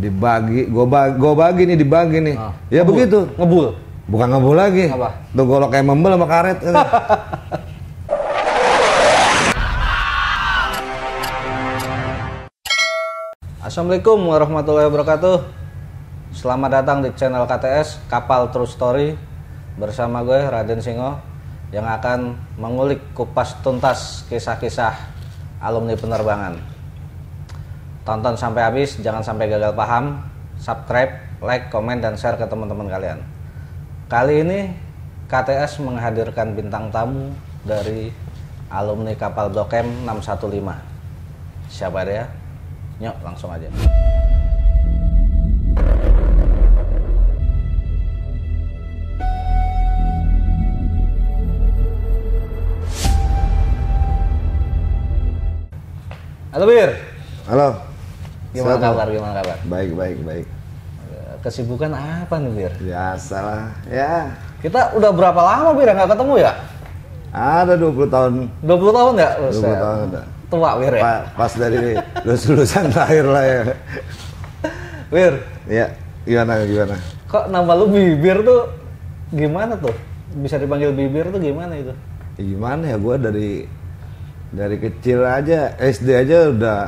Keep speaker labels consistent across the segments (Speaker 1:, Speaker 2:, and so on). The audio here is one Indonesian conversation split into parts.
Speaker 1: dibagi, gue bagi, gua bagi nih dibagi nih.
Speaker 2: Ah.
Speaker 1: Ya
Speaker 2: Ngebul.
Speaker 1: begitu.
Speaker 2: Ngebul.
Speaker 1: Bukan ngebul lagi.
Speaker 2: Apa?
Speaker 1: Tuh golok kayak membel sama karet.
Speaker 2: Assalamualaikum warahmatullahi wabarakatuh. Selamat datang di channel KTS Kapal True Story bersama gue Raden Singo yang akan mengulik kupas tuntas kisah-kisah alumni penerbangan. Tonton sampai habis, jangan sampai gagal paham. Subscribe, like, komen, dan share ke teman-teman kalian. Kali ini KTS menghadirkan bintang tamu dari alumni kapal Dokem 615. Siapa dia? Nyok, langsung aja. Halo Bir,
Speaker 1: Halo.
Speaker 2: Gimana
Speaker 1: Sehat,
Speaker 2: kabar? Gimana kabar?
Speaker 1: Baik, baik, baik.
Speaker 2: Kesibukan apa nih Bir?
Speaker 1: Biasalah. Ya.
Speaker 2: Kita udah berapa lama Bir nggak ketemu ya?
Speaker 1: Ada 20 tahun.
Speaker 2: 20 tahun ya?
Speaker 1: 20 tahun udah.
Speaker 2: Tua Bir ya?
Speaker 1: Pa- pas dari lulus-lulusan terakhir lah ya.
Speaker 2: Bir,
Speaker 1: Ya, gimana gimana?
Speaker 2: kok nama lu Bibir tuh gimana tuh? Bisa dipanggil Bibir tuh gimana itu?
Speaker 1: Ya gimana ya gue dari dari kecil aja SD aja udah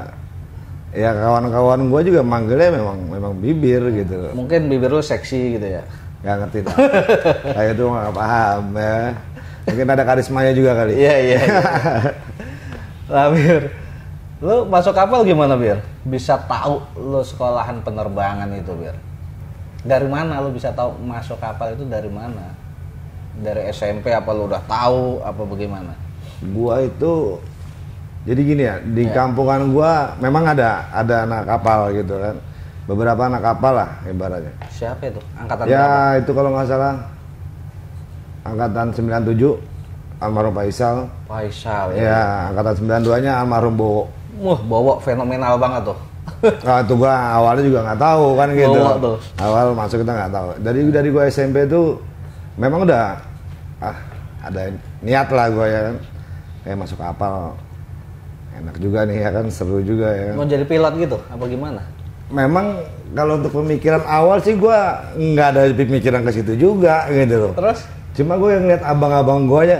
Speaker 1: ya kawan-kawan gue juga manggilnya memang memang bibir gitu
Speaker 2: Mungkin bibir lu seksi gitu ya?
Speaker 1: nggak ngerti dah kayak itu nggak paham ya mungkin ada karismanya juga kali
Speaker 2: Iya, iya. iya. Lah Bir, lu masuk kapal gimana Bir? Bisa tahu lu sekolahan penerbangan itu Bir? Dari mana lu bisa tahu masuk kapal itu dari mana? Dari SMP apa lu udah tahu apa bagaimana?
Speaker 1: gua itu jadi gini ya di
Speaker 2: Iya.
Speaker 1: kampungan gua memang ada ada anak kapal gitu kan beberapa anak kapal lah ibaratnya
Speaker 2: Siapa itu? Angkatan berapa?
Speaker 1: ya itu kalau nggak salah angkatan 97 almarhum Faisal
Speaker 2: Faisal ya.
Speaker 1: ya angkatan 92 nya almarhum Bowo
Speaker 2: Wah, bawa fenomenal banget tuh.
Speaker 1: Nah, itu gua awalnya juga nggak tahu kan gitu.
Speaker 2: Bawa tuh.
Speaker 1: Awal masuk kita nggak tahu. Dari dari gua SMP tuh memang udah ah ada niat lah gua ya kan. Kayak masuk kapal. Enak juga nih ya kan, seru juga ya.
Speaker 2: Mau jadi pilot gitu? Apa gimana?
Speaker 1: Memang kalau untuk pemikiran awal sih gua nggak ada pemikiran ke situ juga gitu loh.
Speaker 2: Terus?
Speaker 1: Cuma gue yang lihat abang-abang gue aja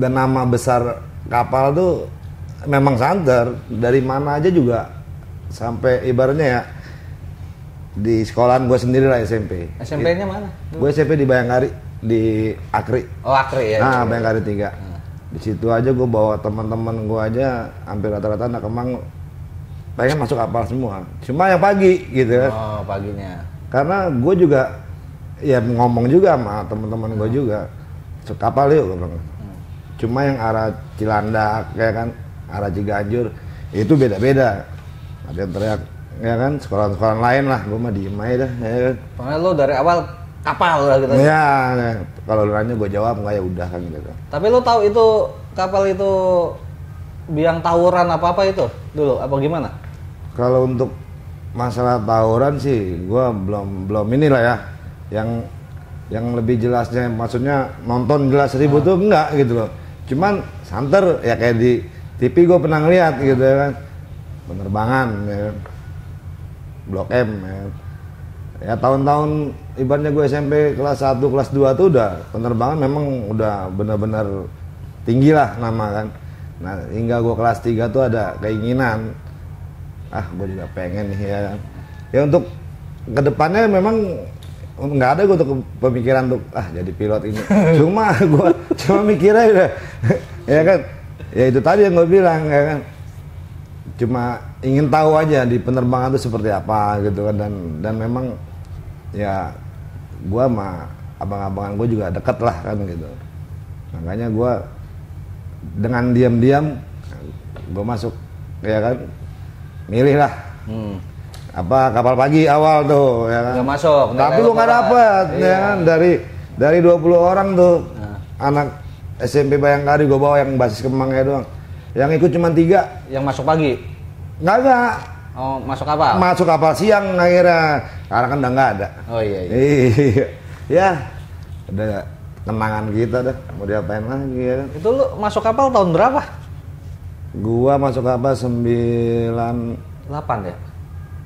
Speaker 1: dan nama besar kapal tuh memang santer dari mana aja juga sampai ibaratnya ya di sekolahan gue sendiri lah SMP.
Speaker 2: SMP-nya mana?
Speaker 1: Gue SMP di Bayangkari di Akri.
Speaker 2: Oh, Akri ya.
Speaker 1: Nah, Bayangkari 3. Di situ aja gue bawa teman-teman gue aja hampir rata-rata anak kemang pengen masuk kapal semua. Cuma yang pagi gitu kan.
Speaker 2: Oh, paginya.
Speaker 1: Karena gue juga ya ngomong juga sama teman-teman gue juga "Masuk kapal yuk gue bilang. Cuma yang arah Cilandak ya kan, arah Ciganjur itu beda-beda. Ada yang teriak ya kan sekolah-sekolah lain lah, gue mah diem aja dah ya kan.
Speaker 2: Pokoknya lu dari awal kapal lah gitu.
Speaker 1: Ya, ya. Kalau lu nanya gue jawab nggak ya udah kan gitu.
Speaker 2: Tapi lu tahu itu kapal itu biang tawuran apa apa itu dulu apa gimana?
Speaker 1: Kalau untuk masalah tawuran sih, gue belum belum inilah ya, yang yang lebih jelasnya, maksudnya nonton jelas ribu tuh enggak gitu loh. Cuman santer ya kayak di TV gue pernah ngeliat gitu ya kan, penerbangan ya kan, blok M ya. Ya tahun-tahun ibaratnya gue SMP kelas 1, kelas 2 tuh udah penerbangan memang udah benar-benar tinggi lah nama kan. Nah hingga gue kelas 3 tuh ada keinginan ah gue juga pengen nih ya kan. Ya untuk ke depannya memang nggak ada gue untuk pemikiran untuk ah jadi pilot ini. Cuma gue cuma mikirnya udah ya kan. Ya itu tadi yang gue bilang ya kan. Cuma ingin tahu aja di penerbangan itu seperti apa gitu kan. Dan dan memang ya gue sama abang-abangan gue juga deket lah kan gitu makanya gue dengan diam-diam gue masuk ya kan milih lah
Speaker 2: Hmm.
Speaker 1: apa kapal pagi awal tuh ya kan
Speaker 2: Nggak masuk, nggak
Speaker 1: tapi lu nggak dapet ya
Speaker 2: Iya.
Speaker 1: kan dari dari 20 orang tuh
Speaker 2: Nah.
Speaker 1: anak SMP Bayangkari gue bawa yang basis Kemangnya doang yang ikut cuma tiga
Speaker 2: Yang masuk pagi.
Speaker 1: nggak ada
Speaker 2: Oh, masuk kapal.
Speaker 1: masuk kapal siang akhirnya karena kan udah nggak ada
Speaker 2: oh iya iya.
Speaker 1: iya ya udah kenangan kita dah mau diapain lagi ya kan
Speaker 2: Itu lu masuk kapal tahun berapa?
Speaker 1: gua masuk kapal sembilan
Speaker 2: 8 ya?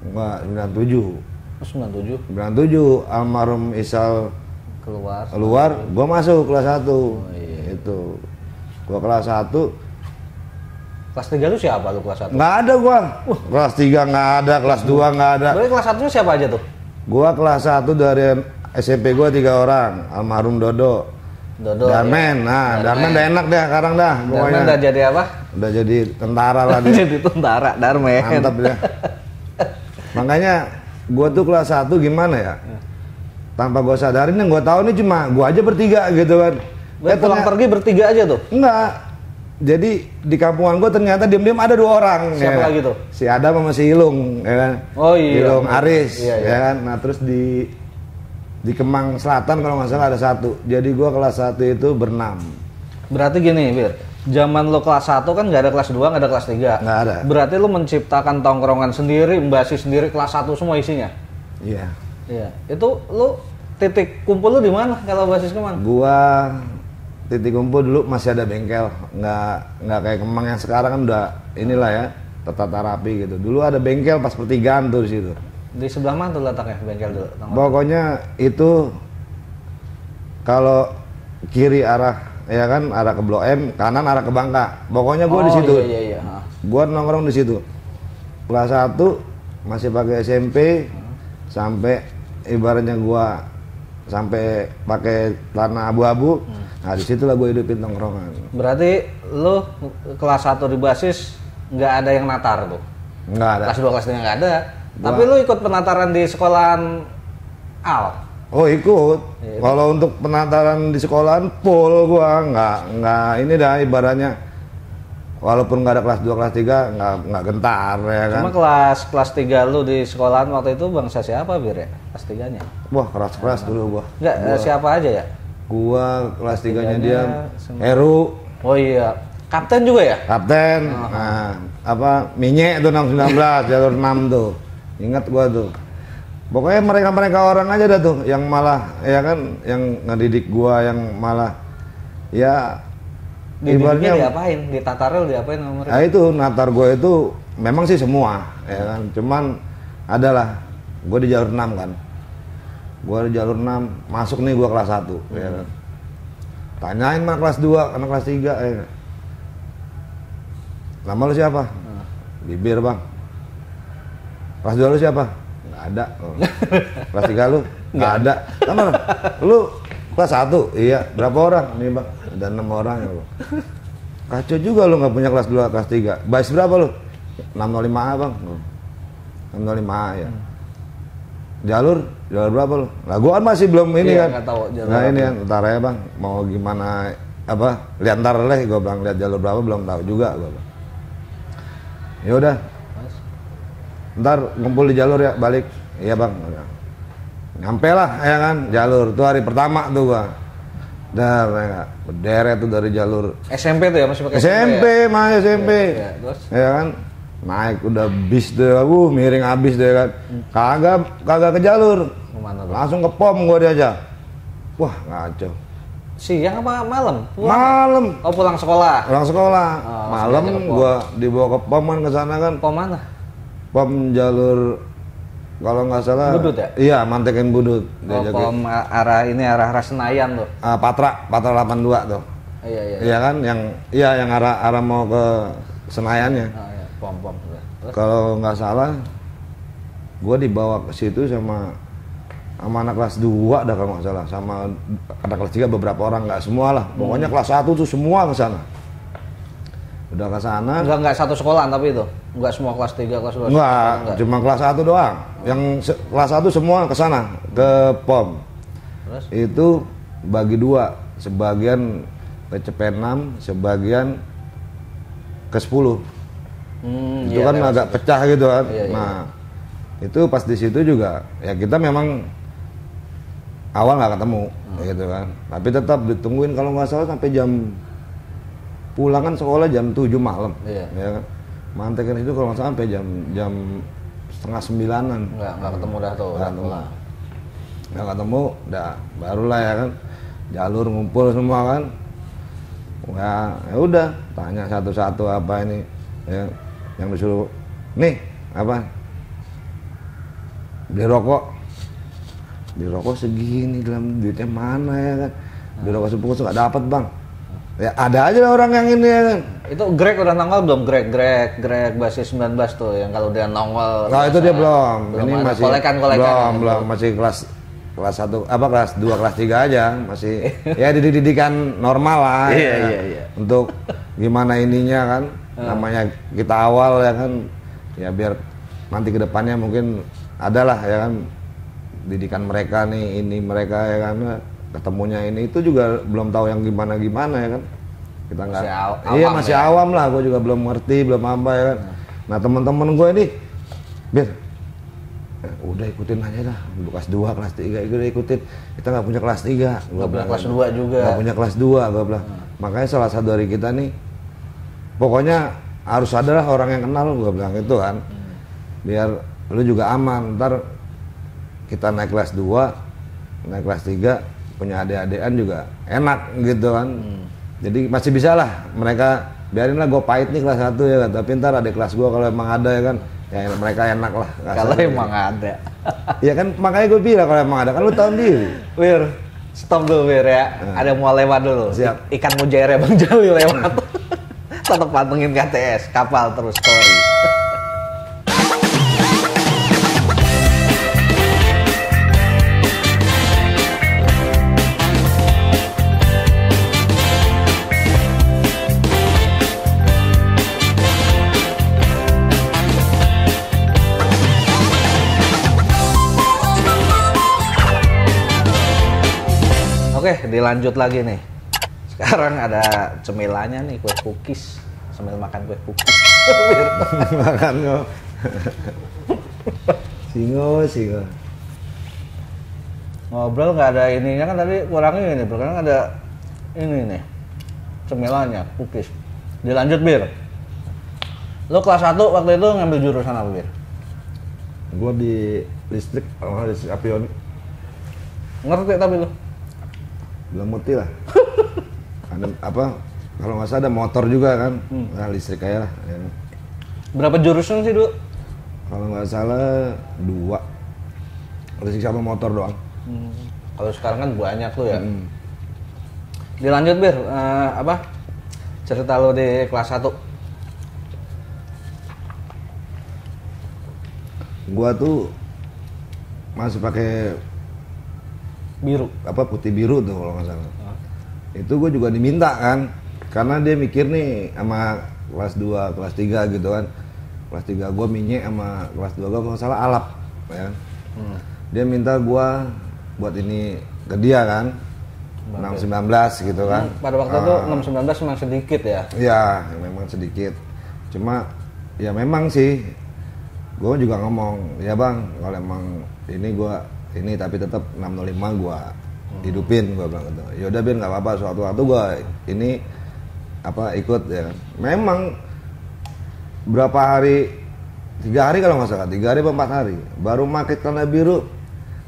Speaker 1: Enggak, 97.
Speaker 2: Oh, 97
Speaker 1: 97 almarhum Isal
Speaker 2: keluar.
Speaker 1: keluar, gua masuk kelas 1.
Speaker 2: Oh, iya.
Speaker 1: Itu. Gua kelas 1
Speaker 2: Kelas 3 lu siapa lu kelas 1?
Speaker 1: nggak ada gua. Kelas 3 nggak ada, kelas 2 nggak ada.
Speaker 2: Berarti kelas 1 siapa aja tuh?
Speaker 1: Gua kelas 1 dari SMP gua tiga orang, almarhum Dodo.
Speaker 2: Dodo.
Speaker 1: Darmen, nah Darmen udah enak deh sekarang dah
Speaker 2: Darmen
Speaker 1: pokoknya.
Speaker 2: udah jadi apa?
Speaker 1: Udah jadi tentara lah dia.
Speaker 2: jadi tentara Darmen.
Speaker 1: Mantap dia. Makanya gua tuh kelas 1 gimana ya? Tanpa gua sadarin yang gua tahu nih cuma gua aja bertiga gitu kan.
Speaker 2: Berarti
Speaker 1: Eh,
Speaker 2: pulang pergi bertiga aja tuh.
Speaker 1: Enggak. Jadi di kampungan gua ternyata diem-diem ada dua orang.
Speaker 2: Siapa
Speaker 1: ya.
Speaker 2: lagi tuh?
Speaker 1: Si Adam sama si Ilung, ya kan?
Speaker 2: Oh iya.
Speaker 1: Ilung Aris,
Speaker 2: Iya, iya.
Speaker 1: ya kan? Nah terus di di Kemang Selatan kalau nggak salah ada satu. Jadi gua kelas satu itu berenam.
Speaker 2: Berarti gini, Bir. Zaman lo kelas 1 kan nggak ada kelas 2, nggak ada kelas 3.
Speaker 1: Nggak ada.
Speaker 2: Berarti lo menciptakan tongkrongan sendiri, mbasi sendiri kelas 1 semua isinya.
Speaker 1: Iya.
Speaker 2: Iya. Itu lo titik kumpul lo di mana kalau basis ke mana?
Speaker 1: Gua titik kumpul dulu masih ada bengkel, nggak nggak kayak Kemang yang sekarang kan udah inilah ya tertata rapi gitu. Dulu ada bengkel pas pertigaan tuh di situ.
Speaker 2: Di sebelah mana tuh letaknya bengkel dulu?
Speaker 1: Pokoknya itu kalau kiri arah ya kan arah ke Blok M, kanan arah ke Bangka. Pokoknya gua di
Speaker 2: Oh,
Speaker 1: situ.
Speaker 2: Iya, iya, iya.
Speaker 1: Gua nongkrong di situ. Kelas 1 masih pakai SMP sampai ibaratnya gua sampai pakai celana abu-abu. Nah, di situ lah gua hidupin nongkrongan.
Speaker 2: Berarti lo kelas 1 di basis nggak ada yang natar tuh.
Speaker 1: Enggak ada.
Speaker 2: Kelas 2 kelas 3 nggak ada. Tapi lo ikut penataran di sekolahan Al.
Speaker 1: Oh ikut.
Speaker 2: Iya.
Speaker 1: Kalau untuk penataran di sekolahan full gua nggak nggak ini dah ibaratnya walaupun nggak ada kelas 2 kelas 3 nggak nggak gentar ya kan.
Speaker 2: Cuma kelas kelas 3 lu di sekolahan waktu itu bangsa siapa Bir ya? Kelas 3-nya.
Speaker 1: Wah keras-keras dulu gua.
Speaker 2: Enggak, eh, siapa aja ya?
Speaker 1: Gua kelas 3-nya
Speaker 2: Tiganya
Speaker 1: dia Heru,
Speaker 2: Oh iya. Kapten juga ya?
Speaker 1: kapten. Nah, apa Minye tuh 619 jalur 6 tuh. Ingat gua tuh. Pokoknya mereka-mereka orang aja dah tuh yang malah ya kan yang ngedidik gua yang malah ya
Speaker 2: Dididiknya diapain? Ditataril diapain sama mereka?
Speaker 1: Nah itu natar gue itu memang sih semua ya kan. Cuman adalah gue di jalur 6 kan. Gue di jalur 6 masuk nih gue kelas 1 ya kan. Tanyain mah kelas 2 karena kelas 3 ya. kan. Nama lu siapa? Bibir bang. Kelas 2 lu siapa? Nggak ada. Oh. kelas 3 lu? Nggak ada. Sama lu kelas 1? Iya. Berapa orang? Nih bang. Ada 6 orang ya bang. Kacau juga lu nggak punya kelas 2, kelas 3. Bais berapa lu? 605A bang. 605A ya. Jalur, jalur berapa lu? Lah gua kan masih belum ini
Speaker 2: Iya,
Speaker 1: kan.
Speaker 2: tahu jalur
Speaker 1: nah ini kan, ntar ya bang, mau gimana apa? Lihat ntar lah, gua bilang lihat jalur berapa belum tahu juga gua. Bang. Ya udah, ntar ngumpul di jalur ya balik. Iya bang. Nyampe lah ya kan jalur tuh hari pertama tuh gua. Dah mereka berderet tuh dari jalur
Speaker 2: SMP tuh ya masih pakai
Speaker 1: SMP,
Speaker 2: ya?
Speaker 1: mah SMP.
Speaker 2: Iya, terus?
Speaker 1: Ya kan? Naik udah bis deh, uh, miring abis deh kan. Kagak kagak ke jalur.
Speaker 2: Ke mana tuh?
Speaker 1: Langsung ke pom gua diajak. Wah, ngaco.
Speaker 2: Siang apa malam? Pulang?
Speaker 1: Malam
Speaker 2: Oh pulang sekolah.
Speaker 1: pulang sekolah.
Speaker 2: Oh,
Speaker 1: Malam gua dibawa ke pom kan ke sana kan.
Speaker 2: Pom mana?
Speaker 1: Pom jalur kalau nggak salah
Speaker 2: Budut ya?
Speaker 1: Iya, Mantekan Budut.
Speaker 2: Oh, pom arah ini arah arah Senayan tuh.
Speaker 1: Ah, Patra, Patra 82 tuh.
Speaker 2: Iya iya.
Speaker 1: Iya kan yang iya yang arah arah mau ke Senayannya.
Speaker 2: Oh, iya. Pom pom. Terus?
Speaker 1: kalau nggak salah gue dibawa ke situ sama sama anak kelas 2 dah kalau nggak salah sama anak kelas 3 beberapa orang nggak semua lah pokoknya kelas 1 tuh semua ke sana udah ke sana
Speaker 2: Enggak enggak satu sekolahan tapi itu. Enggak semua kelas 3, kelas 2.
Speaker 1: enggak cuma kelas 1 doang yang kelas 1 semua ke sana ke pom
Speaker 2: Terus?
Speaker 1: itu bagi dua sebagian ke CP6 sebagian ke 10
Speaker 2: Hmm,
Speaker 1: itu
Speaker 2: iya,
Speaker 1: kan agak pecah gitu kan.
Speaker 2: Iya, iya.
Speaker 1: Nah, itu pas di situ juga ya kita memang awal nggak ketemu
Speaker 2: Hmm.
Speaker 1: gitu kan. Tapi tetap ditungguin kalau nggak salah sampai jam pulang kan sekolah jam 7 malam.
Speaker 2: Iya.
Speaker 1: Ya kan. Mantekan itu kalau nggak salah sampai jam jam setengah sembilanan.
Speaker 2: Enggak ketemu dah tuh.
Speaker 1: Nggak ketemu. Nggak ketemu, dah barulah ya kan. Jalur ngumpul semua kan. Ya, ya udah tanya satu-satu apa ini ya, yang disuruh nih apa beli rokok beli rokok segini dalam duitnya mana ya kan beli rokok sebungkus nggak dapat bang ya ada aja lah orang yang ini ya kan
Speaker 2: Itu Greg udah nongol belum? Greg, Greg, Greg basis 19 tuh yang kalau dia nongol.
Speaker 1: Nah itu dia belum.
Speaker 2: Belum
Speaker 1: ini
Speaker 2: ada
Speaker 1: masih
Speaker 2: kolekan-kolekan
Speaker 1: belum,
Speaker 2: gitu.
Speaker 1: belum masih kelas kelas satu apa kelas 2 kelas 3 aja masih ya dididikan normal lah
Speaker 2: Iya,
Speaker 1: ya.
Speaker 2: iya, iya.
Speaker 1: untuk gimana ininya kan namanya kita awal ya kan ya biar nanti ke depannya mungkin adalah ya kan didikan mereka nih ini mereka ya kan ketemunya ini itu juga belum tahu yang gimana gimana ya kan. Kita nggak iya masih
Speaker 2: ya.
Speaker 1: awam lah gue juga belum ngerti belum apa ya kan. Nah. Teman-teman gue ini bir eh, udah ikutin aja dah kelas 2 kelas 3 udah ikutin. Kita nggak punya kelas 3 gua
Speaker 2: Nggak punya kelas
Speaker 1: gitu.
Speaker 2: 2 juga.
Speaker 1: nggak punya kelas 2 gue bilang. Makanya salah satu dari kita nih pokoknya harus ada lah orang yang kenal gue bilang itu kan biar lu juga aman ntar kita naik kelas 2 naik kelas 3 punya adik-adikan juga enak gitu kan jadi masih bisa lah mereka biarin lah gue pahit nih kelas 1 ya kan tapi ntar ada kelas gue kalau emang ada ya kan ya mereka enak lah
Speaker 2: Kalau
Speaker 1: kasarnya.
Speaker 2: emang ada.
Speaker 1: ya kan makanya gue bilang kalau emang ada kan lu tahu sendiri
Speaker 2: Wir, stop dulu Wir ya. Ada mau lewat dulu.
Speaker 1: Siap.
Speaker 2: Ikan mujair ya Bang Jali lewat. Tetap pantengin KTS, kapal terus story. Oke, dilanjut lagi nih. Sekarang ada cemilannya nih, kue cookies. Sambil makan kue cookies.
Speaker 1: Makan kok singo singo
Speaker 2: Ngobrol nggak ada ininya kan tadi kurang ini, bro. Kan ada ini nih. Cemilannya, cookies. Dilanjut, Bir. Lo kelas 1 waktu itu ngambil jurusan apa, Bir?
Speaker 1: gue di listrik nggak listrik avionik
Speaker 2: Ngerti tapi lo?
Speaker 1: belum ngerti lah ada apa kalau nggak salah ada motor juga kan nah listrik kayak lah ya.
Speaker 2: Berapa jurusan sih, Du?
Speaker 1: kalau nggak salah dua listrik sama motor doang
Speaker 2: Hmm. Kalau sekarang kan banyak tuh ya. Dilanjut Bir, Eh, apa? Cerita lo di kelas 1.
Speaker 1: gua tuh masih pakai
Speaker 2: Biru.
Speaker 1: apa putih biru tuh kalau nggak salah itu gue juga diminta kan. Karena dia mikir nih sama kelas 2 kelas 3 gitu kan. Kelas 3 gue minyak sama kelas 2 gue nggak salah alap ya kan.
Speaker 2: Hmm.
Speaker 1: dia minta gua buat ini ke dia kan. 619 gitu kan.
Speaker 2: Pada waktu itu 619 memang sedikit ya.
Speaker 1: ya memang sedikit. Cuma ya memang sih. Gue juga ngomong ya bang kalau emang ini gua ini tapi tetap 605 gua hidupin gua bilang gitu yaudah biar nggak apa-apa suatu waktu gua ini apa ikut ya kan memang berapa hari tiga hari kalau nggak salah tiga hari empat hari baru pakai celana biru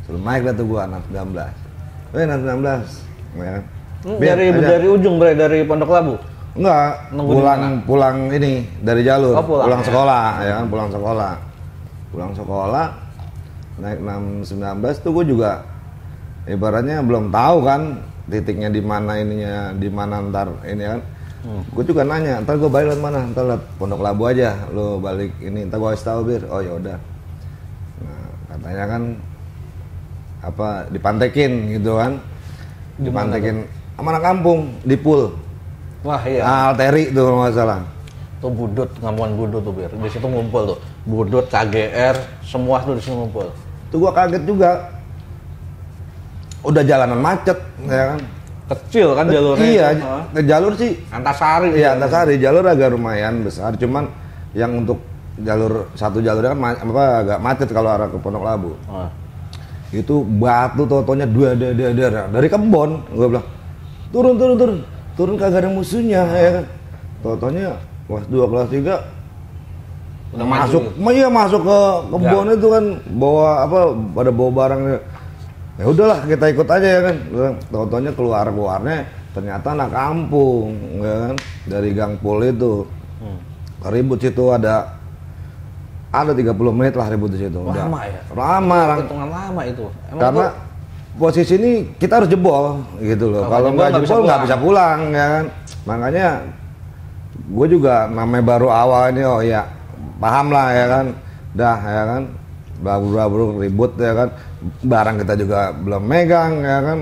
Speaker 1: suruh naik dah tuh gua 619 eh 619 ya kan
Speaker 2: Hmm,
Speaker 1: Biar
Speaker 2: dari
Speaker 1: aja.
Speaker 2: dari ujung bre dari Pondok Labu.
Speaker 1: Enggak, pulang pulang ini dari jalur,
Speaker 2: Oh, pulang, ya.
Speaker 1: sekolah ya kan, pulang sekolah. Pulang sekolah naik 619 tuh gue juga ibaratnya belum tahu kan titiknya di mana ininya, di mana ntar ini kan.
Speaker 2: Hmm.
Speaker 1: Gue juga nanya, ntar gue balik lewat mana? Ntar lewat Pondok Labu aja, lo balik ini, ntar gue kasih tahu bir. Oh ya udah. Nah, katanya kan apa dipantekin gitu kan. Dipantekin sama anak kampung di pool.
Speaker 2: Wah iya.
Speaker 1: Ah, Alteri tuh kalau nggak salah.
Speaker 2: Tuh budut, ngamuan budut tuh bir. Di situ ngumpul tuh. Budut, KGR, semua tuh di sini ngumpul.
Speaker 1: Tuh gua kaget juga. Udah jalanan macet, ya kan?
Speaker 2: Kecil kan jalurnya.
Speaker 1: Iya,
Speaker 2: itu,
Speaker 1: ke jalur sih.
Speaker 2: Antasari.
Speaker 1: Iya, Antasari jalur agak lumayan besar, cuman yang untuk jalur satu jalurnya kan apa agak macet kalau arah ke Pondok Labu.
Speaker 2: Ah.
Speaker 1: Itu batu totonya dua dua dua dua dari kebon. Gua bilang, turun turun turun, turun kagak ada musuhnya, ya kan? Totonya kelas dua kelas tiga
Speaker 2: Udah
Speaker 1: masuk,
Speaker 2: maju.
Speaker 1: ma- iya masuk ke kebun itu kan bawa apa pada bawa barangnya. Ya udahlah kita ikut aja ya kan. Tontonnya keluar keluarnya ternyata anak kampung ya kan dari gang pul itu.
Speaker 2: Hmm.
Speaker 1: Ribut situ ada ada 30 menit lah ribut di situ.
Speaker 2: Lama ya?
Speaker 1: Lama.
Speaker 2: Hitungan lama itu. Emang
Speaker 1: karena
Speaker 2: itu-
Speaker 1: posisi ini kita harus jebol gitu loh.
Speaker 2: Kalau jebol
Speaker 1: nggak
Speaker 2: bisa
Speaker 1: jebol nggak
Speaker 2: pulang.
Speaker 1: bisa pulang ya kan. Makanya gue juga namanya baru awal ini oh ya paham lah ya kan. Dah ya kan. Baru-baru ribut ya kan. Barang kita juga belum megang ya kan.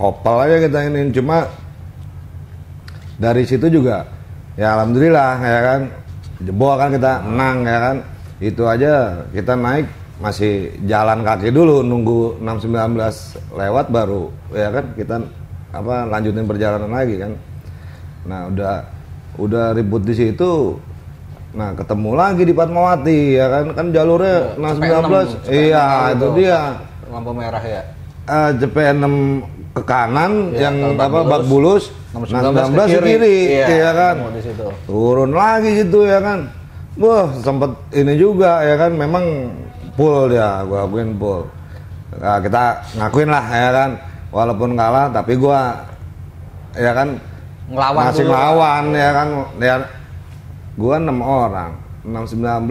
Speaker 1: Opel aja kita ini cuma dari situ juga ya alhamdulillah ya kan jebol kan kita menang ya kan itu aja kita naik masih jalan kaki dulu nunggu 619 lewat baru ya kan kita apa lanjutin perjalanan lagi kan nah udah udah ribut di situ nah ketemu lagi di Fatmawati ya kan? Kan jalurnya 619 iya itu dia.
Speaker 2: Lampu merah ya.
Speaker 1: eh CP6 ke kanan
Speaker 2: Iya,
Speaker 1: yang apa
Speaker 2: Bak Bulus,
Speaker 1: bak bulus
Speaker 2: 619
Speaker 1: 619 ke kiri,
Speaker 2: Iya,
Speaker 1: ya kan?
Speaker 2: ketemu di situ.
Speaker 1: turun lagi situ ya kan? Wah sempet ini juga ya kan? Memang full dia gua akuin full. Nah, kita ngakuin lah ya kan? Walaupun kalah tapi gua ya kan?
Speaker 2: Ngelawan
Speaker 1: masih ngelawan ya kan? Ya gua enam orang 619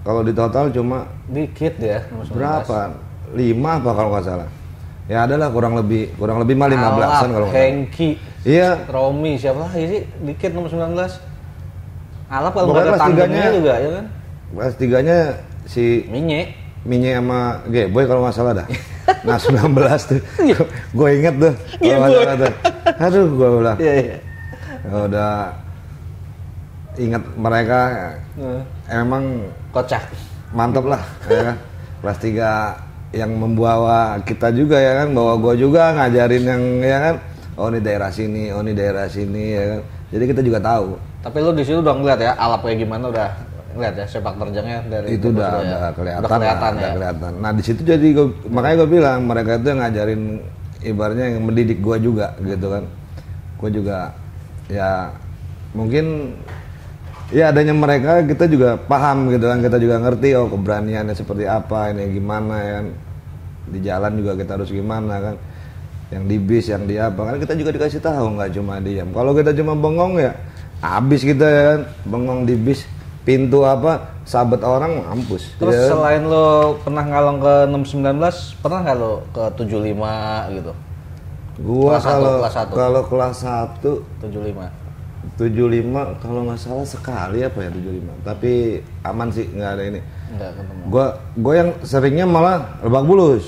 Speaker 1: kalau di total cuma
Speaker 2: Dikit ya. 619.
Speaker 1: berapa? lima apa kalau nggak salah? Ya adalah kurang lebih kurang lebih mah lima belasan kalau.
Speaker 2: Hengki,
Speaker 1: Iya.
Speaker 2: Romi, siapa lagi sih? Dikit nomor 19. Alap kalau nggak ada
Speaker 1: tiganya-
Speaker 2: juga ya kan?
Speaker 1: Kelas tiganya si
Speaker 2: Minye.
Speaker 1: Minye sama Boy kalau nggak salah dah. Nah 19 tuh, gue inget tuh. kalau nggak
Speaker 2: Geboy.
Speaker 1: salah tuh. Aduh, gue bilang,
Speaker 2: Iya, iya.
Speaker 1: udah ingat mereka
Speaker 2: Nah,
Speaker 1: emang
Speaker 2: Kocak.
Speaker 1: mantap lah ya kan? Kelas 3 yang membawa kita juga ya kan? Bawa gua juga ngajarin yang ya kan? Oh ini daerah sini oh ini daerah sini ya kan? Jadi kita juga tahu.
Speaker 2: Tapi lu di situ udah ngeliat ya alap kayak gimana udah ngeliat ya sepak terjangnya dari
Speaker 1: itu udah udah kelihatan,
Speaker 2: Udah kelihatan
Speaker 1: lah,
Speaker 2: ya.
Speaker 1: kelihatan. nah di situ jadi gua, makanya gue bilang mereka itu yang ngajarin ibaratnya yang mendidik gua juga gitu kan? Gua juga ya mungkin ya adanya mereka kita juga paham gitu kan kita juga ngerti oh keberaniannya seperti apa ini gimana ya kan di jalan juga kita harus gimana kan yang di bis yang di apa kan kita juga dikasih tahu nggak cuma diam kalau kita cuma bengong ya habis kita ya kan bengong di bis pintu apa sabet orang mampus
Speaker 2: Terus
Speaker 1: ya kan?
Speaker 2: selain lo pernah ngalong ke 619, pernah nggak lo ke 75 gitu?
Speaker 1: gua
Speaker 2: kelas
Speaker 1: kalau
Speaker 2: kelas satu.
Speaker 1: kalau kelas 1
Speaker 2: 75.
Speaker 1: 75 kalau nggak salah sekali apa ya 75 tapi aman sih nggak ada ini
Speaker 2: Enggak ketemu.
Speaker 1: gua gua yang seringnya malah lebak bulus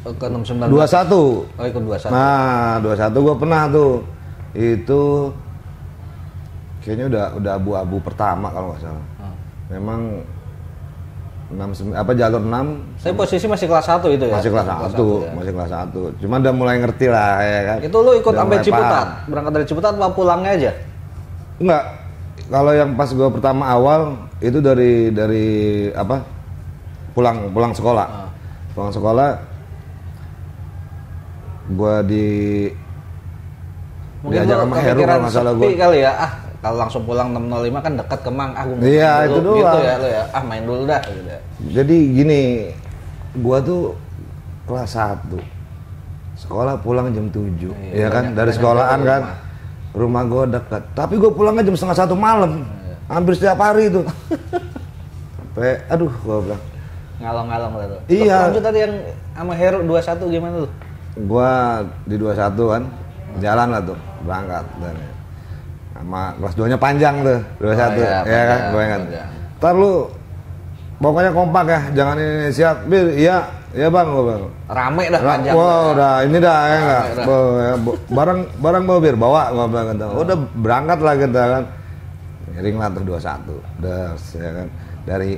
Speaker 2: Oh, ke 619.
Speaker 1: 21
Speaker 2: Oh, ikut 21.
Speaker 1: nah 21 gua pernah tuh itu kayaknya udah udah abu-abu pertama kalau nggak salah
Speaker 2: Hmm.
Speaker 1: memang 6 apa jalur 6
Speaker 2: Saya posisi masih kelas 1 itu ya.
Speaker 1: masih kelas 1
Speaker 2: satu ya.
Speaker 1: masih kelas 1 cuma udah mulai ngerti lah ya kan
Speaker 2: Itu lo ikut sampai Ciputat.
Speaker 1: paham.
Speaker 2: Berangkat dari Ciputat apa pulangnya aja?
Speaker 1: Enggak. Kalau yang pas gua pertama awal itu dari dari apa? Pulang pulang sekolah.
Speaker 2: Ah.
Speaker 1: Pulang sekolah gua di diajak
Speaker 2: lo
Speaker 1: sama Heru kalau nggak salah
Speaker 2: sepi
Speaker 1: gua.
Speaker 2: kali ya. Ah, kalau langsung pulang 605 kan dekat ke Mang. Ah, mau
Speaker 1: Iya,
Speaker 2: main
Speaker 1: itu
Speaker 2: dulu, Gitu ya lo ya. Ah, main dulu dah gitu ya.
Speaker 1: Jadi gini, gua tuh kelas 1. Sekolah pulang jam 7,
Speaker 2: Iya,
Speaker 1: ya kan?
Speaker 2: banyak-
Speaker 1: Dari sekolahan kan. Rumah gua dekat. Tapi gua pulangnya jam setengah satu malam.
Speaker 2: Iya.
Speaker 1: Hampir setiap hari itu. Sampai aduh gua bilang
Speaker 2: Ngalong-ngalong lah tuh.
Speaker 1: Iya.
Speaker 2: Lanjut tadi yang sama Heru 21 gimana tuh?
Speaker 1: gua di 21 kan jalan lah tuh berangkat dan sama kelas 2 nya panjang tuh 21
Speaker 2: Oh, iya,
Speaker 1: ya kan gue ingat ntar lu pokoknya kompak ya jangan ini siap bir iya iya bang gua bang
Speaker 2: Rame dah
Speaker 1: Ra-
Speaker 2: panjang.
Speaker 1: Wah,
Speaker 2: ya.
Speaker 1: udah ini dah ya enggak.
Speaker 2: Dah.
Speaker 1: barang barang bawa bir bawa gua bilang gitu. Udah berangkat lah kita kan. Miring lah tuh 21. Udah ya kan. Dari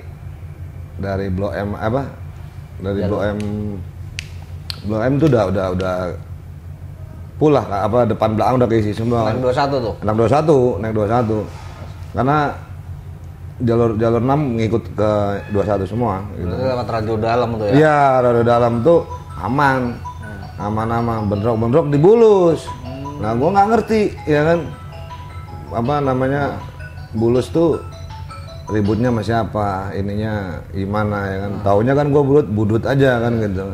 Speaker 1: dari Blok M apa? Dari Blok M Blok M tuh udah udah udah pulah apa depan belakang udah keisi semua.
Speaker 2: Naik 21 tuh.
Speaker 1: Naik 21, naik 21. Karena jalur jalur 6 ngikut ke 21 semua gitu.
Speaker 2: Berarti lewat radio dalam tuh ya.
Speaker 1: Iya, rada dalam tuh aman. Aman-aman, bentrok-bentrok dibulus. Nah, gua nggak ngerti, ya kan? Apa namanya? Bulus tuh ributnya sama siapa, ininya gimana ya kan? Taunya kan gua bulut budut aja kan gitu.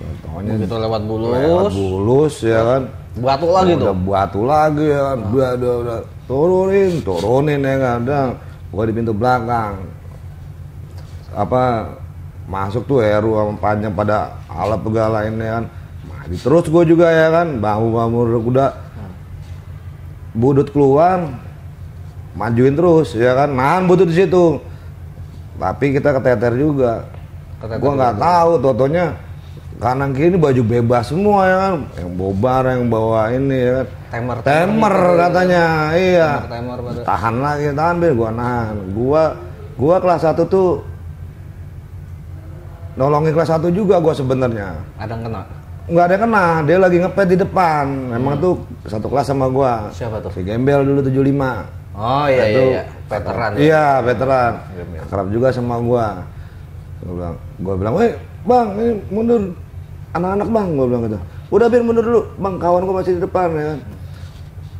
Speaker 1: Taunya
Speaker 2: Begitu lewat bulus,
Speaker 1: lewat bulus ya kan.
Speaker 2: batu lagi tuh.
Speaker 1: Udah batu lagi ya kan. Udah, udah, udah. Turunin, turunin ya kan. Udah. Gua di pintu belakang. apa masuk tuh Heru sama panjang pada alat pegala ini kan maju terus gue juga ya kan bahu bahu kuda budut keluar majuin terus ya kan nahan budut di situ tapi kita keteter juga
Speaker 2: Keteter
Speaker 1: gue nggak tahu totonya kanan kiri baju bebas semua ya kan yang bobar yang bawa ini ya kan
Speaker 2: Temer.
Speaker 1: temer katanya iya
Speaker 2: Temer pada.
Speaker 1: tahan lagi tahan biar gua nahan gua gua kelas 1 tuh nolongin kelas 1 juga gua sebenarnya
Speaker 2: Ada yang kena.
Speaker 1: nggak ada yang kena dia lagi ngepet di depan memang tuh satu kelas sama gua
Speaker 2: Siapa tuh?
Speaker 1: si gembel dulu 75
Speaker 2: Oh iya iya,
Speaker 1: Itu-
Speaker 2: iya. veteran. ya.
Speaker 1: iya veteran
Speaker 2: Gembel.
Speaker 1: akrab juga sama gua gua bilang gua bilang bang ini mundur anak-anak bang gua bilang gitu. Udah biar mundur dulu. Bang kawan gua masih di depan ya kan.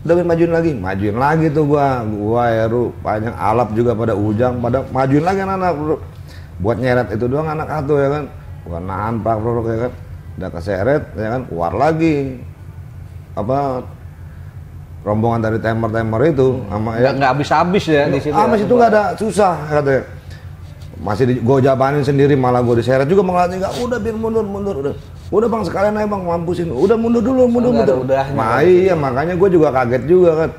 Speaker 1: Udah biar majuin lagi. Majuin lagi tuh gua. Gua Heru panjang alap juga pada ujang. Pada majuin lagi anak-anak buat nyeret itu doang anak satu ya kan. Gua nahan pak bro ya kan. Udah keseret ya kan. Keluar lagi. Apa rombongan dari temer-temer itu sama ya.
Speaker 2: Nggak habis-habis ya di situ. ya.
Speaker 1: mas itu nggak ada susah katanya masih di, gue jabanin sendiri malah gue diseret juga mengelatih nggak udah biar mundur mundur udah udah bang sekalian aja bang mampusin. Udah mundur dulu mundur mundur.
Speaker 2: udahnya,
Speaker 1: nah, iya makanya gue juga kaget juga kan.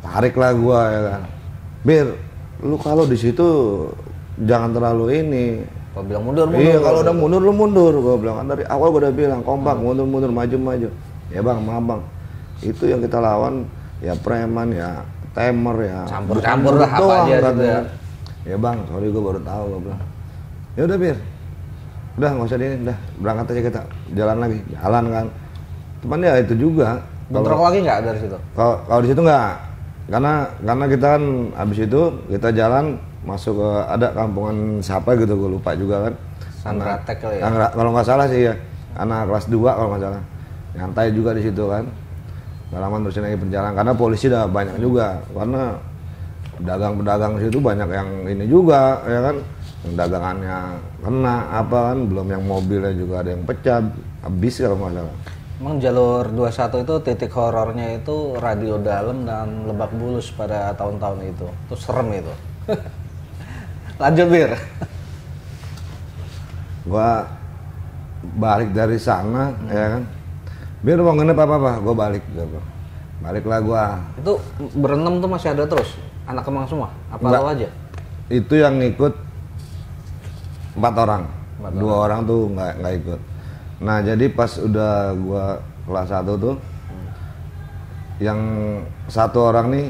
Speaker 1: Tarik lah gue ya kan. Bir lu kalau di situ jangan terlalu ini.
Speaker 2: Gua bilang mundur mundur.
Speaker 1: Iya kalau udah mundur lu mundur gue bilang. Kan dari awal gue udah bilang kompak mundur mundur maju maju. Ya bang maaf bang. Itu yang kita lawan ya preman ya temer ya
Speaker 2: Campur-campur lah apa aja gitu ya.
Speaker 1: ya bang sorry gue baru tahu gue bilang. Ya udah bir udah nggak usah ini udah. Berangkat aja kita jalan lagi. Jalan kan. Cuman ya itu juga.
Speaker 2: Bentrok lagi nggak dari situ?
Speaker 1: kalau kalau di situ nggak. Karena karena kita kan habis itu kita jalan masuk ke ada kampungan siapa gitu gue lupa juga kan.
Speaker 2: Sandra Tech kali ya?
Speaker 1: Kalau nggak salah sih ya anak kelas 2 kalau nggak salah. Nyantai juga di situ kan. Dalaman terusin lagi perjalanan karena polisi udah banyak juga. Karena pedagang-pedagang situ banyak yang ini juga ya kan yang dagangannya kena apa kan belum yang mobilnya juga ada yang pecah habis kalau nggak salah
Speaker 2: Emang jalur 21 itu titik horornya itu radio dalam dan lebak bulus pada tahun-tahun itu. Itu serem itu. Lanjut Bir.
Speaker 1: gua balik dari sana ya kan biar mau ngenep apa apa gua balik gitu baliklah gua
Speaker 2: Itu berenam tuh masih ada terus. Anak kemang semua. Apa lo aja?
Speaker 1: itu yang ikut empat orang.
Speaker 2: Empat
Speaker 1: dua orang. tuh nggak nggak ikut. Nah jadi pas udah gua kelas satu tuh yang satu orang nih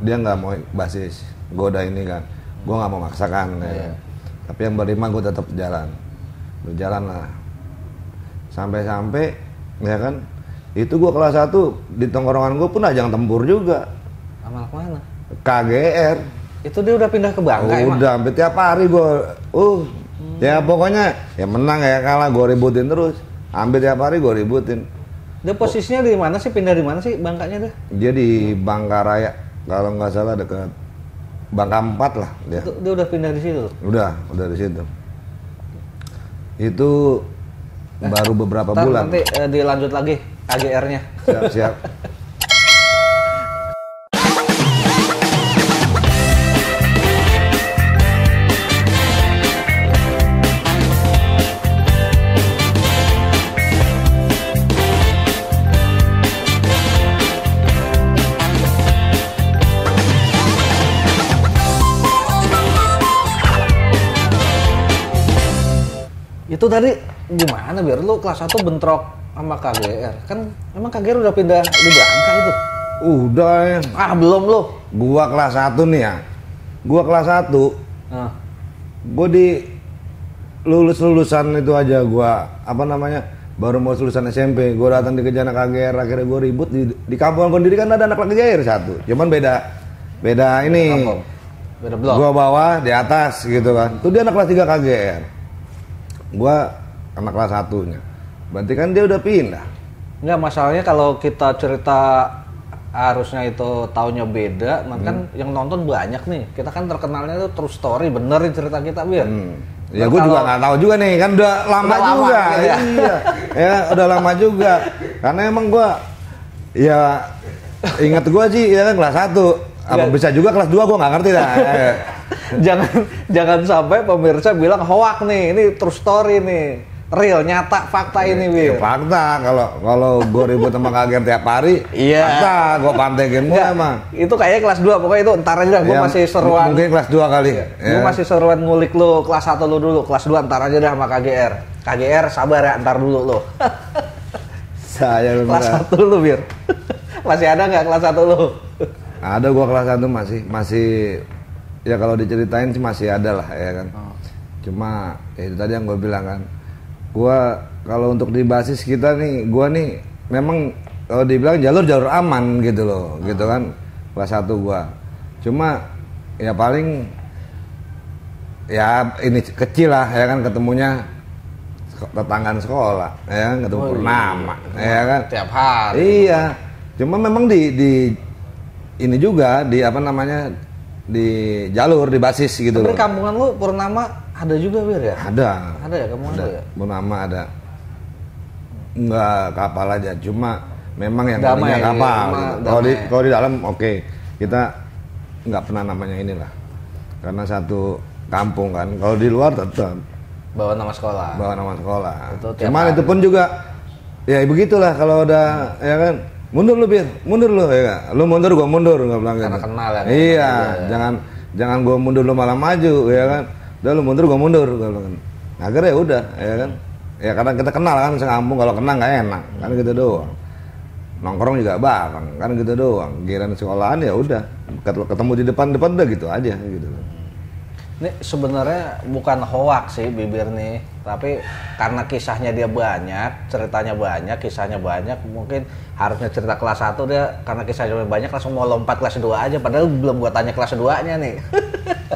Speaker 1: dia nggak mau basis. Gua udah ini kan. Gua nggak mau maksakan ya.
Speaker 2: Iya.
Speaker 1: tapi yang berlima gua tetap jalan. Berjalan lah. Sampai-sampai ya kan itu gua kelas satu di tongkrongan gua pun ajang tempur juga.
Speaker 2: Amal mana?
Speaker 1: KGR
Speaker 2: Itu dia udah pindah ke Bangka emang?
Speaker 1: udah tiap hari gue uh ya pokoknya ya menang ya kalah gue ributin terus hampir tiap hari gue ributin
Speaker 2: Dia posisinya di mana sih? Pindah di mana sih Bangkanya dia?
Speaker 1: dia di Bangka Raya kalau nggak salah dekat Bangka 4 lah dia
Speaker 2: Itu, dia udah pindah di situ.
Speaker 1: udah udah di situ itu baru beberapa
Speaker 2: Ntar
Speaker 1: bulan
Speaker 2: nanti eh, dilanjut lagi KGR-nya.
Speaker 1: siap siap
Speaker 2: Itu tadi gimana biar lu kelas 1 bentrok sama KGR? Kan emang KGR udah pindah di Bangka itu.
Speaker 1: udah ya
Speaker 2: Ah, belum lu.
Speaker 1: gua kelas 1 nih ya gua kelas 1
Speaker 2: Nah,
Speaker 1: gue di lulus lulusan itu aja gua apa namanya baru mau lulusan SMP gue datang di kejana KGR akhirnya gue ribut di di kampung Kondiri kan ada anak KGR satu cuman beda beda ini
Speaker 2: kampung. Beda blok.
Speaker 1: gua bawah di atas gitu kan tuh dia anak kelas 3 KGR gua anak kelas satunya berarti kan dia udah pindah
Speaker 2: Enggak, masalahnya kalau kita cerita harusnya itu tahunnya beda, kan
Speaker 1: Hmm.
Speaker 2: yang nonton banyak nih. Kita kan terkenalnya itu true story, bener nih cerita kita, Bir.
Speaker 1: Hmm. Ya
Speaker 2: Nah,
Speaker 1: gue juga nggak tahu juga nih kan udah lama
Speaker 2: Udah lama,
Speaker 1: juga,
Speaker 2: gitu ya.
Speaker 1: iya, ya udah lama juga. Karena emang gue, ya ingat gue sih ya kan kelas 1 apa
Speaker 2: Iya.
Speaker 1: bisa juga kelas 2 gue nggak ngerti dah.
Speaker 2: jangan jangan sampai pemirsa bilang hoak nih, ini true story nih. Real, nyata, fakta ini,
Speaker 1: Ya,
Speaker 2: Wir.
Speaker 1: fakta kalau kalau gue ribut sama kaget tiap hari,
Speaker 2: Iya.
Speaker 1: fakta gue pantekin gue
Speaker 2: Enggak,
Speaker 1: emang.
Speaker 2: itu kayaknya kelas 2, pokoknya itu ntar aja gue
Speaker 1: Ya,
Speaker 2: masih seruan.
Speaker 1: Mungkin kelas 2 kali.
Speaker 2: Gue
Speaker 1: ya.
Speaker 2: masih seruan ngulik lu kelas 1 lu dulu, kelas 2 ntar aja dah sama KGR. KGR sabar ya, ntar dulu lu.
Speaker 1: Saya lu
Speaker 2: kelas
Speaker 1: beneran.
Speaker 2: 1 lu, Bir. masih ada nggak kelas 1 lu?
Speaker 1: Ada gua kelas 1 masih masih ya kalau diceritain sih masih ada lah ya kan.
Speaker 2: Oh.
Speaker 1: Cuma ya itu tadi yang gue bilang kan. Gua kalau untuk di basis kita nih, gua nih memang kalau dibilang jalur jalur aman gitu loh, gitu kan. Kelas 1 gua. Cuma ya paling ya ini kecil lah ya kan ketemunya tetanggaan sekolah ya kan ketemu
Speaker 2: Oh, iya.
Speaker 1: purnama ya kan
Speaker 2: Tiap hari.
Speaker 1: Iya. Cuma memang di di ini juga di apa namanya di jalur di basis gitu
Speaker 2: Tapi
Speaker 1: loh.
Speaker 2: kampungan lu Purnama ada juga, Bir ya?
Speaker 1: Ada.
Speaker 2: Ada ya kampungan
Speaker 1: Ada.
Speaker 2: ya?
Speaker 1: Purnama ada. Enggak kapal aja, cuma memang yang
Speaker 2: Damai,
Speaker 1: tadinya kapal. gitu. Kalau di kalau di dalam oke. Kita nggak pernah namanya inilah. Karena satu kampung kan. Kalau di luar tetap
Speaker 2: Bawa nama sekolah.
Speaker 1: bawa nama sekolah.
Speaker 2: Itu
Speaker 1: Cuman
Speaker 2: hari.
Speaker 1: itu pun juga ya begitulah kalau udah ya kan mundur lu bir, mundur lu ya kan. Lu mundur gua mundur nggak bilang gitu.
Speaker 2: Karena kenal ya,
Speaker 1: Iya,
Speaker 2: iya.
Speaker 1: jangan jangan gua mundur lu malah maju ya kan. Udah lu mundur gua mundur gua bilang. Akhirnya ya udah ya kan. Ya karena kita kenal kan sekampung kalau kenal nggak enak kan gitu doang. Nongkrong juga bareng kan gitu doang. Giliran sekolahan ya udah Ket- ketemu di depan-depan udah gitu aja gitu.
Speaker 2: Ini sebenarnya bukan hoak sih bibir nih, tapi karena kisahnya dia banyak, ceritanya banyak, kisahnya banyak, mungkin harusnya cerita kelas 1 dia karena kisahnya banyak langsung mau lompat kelas 2 aja padahal belum gua tanya kelas 2-nya nih.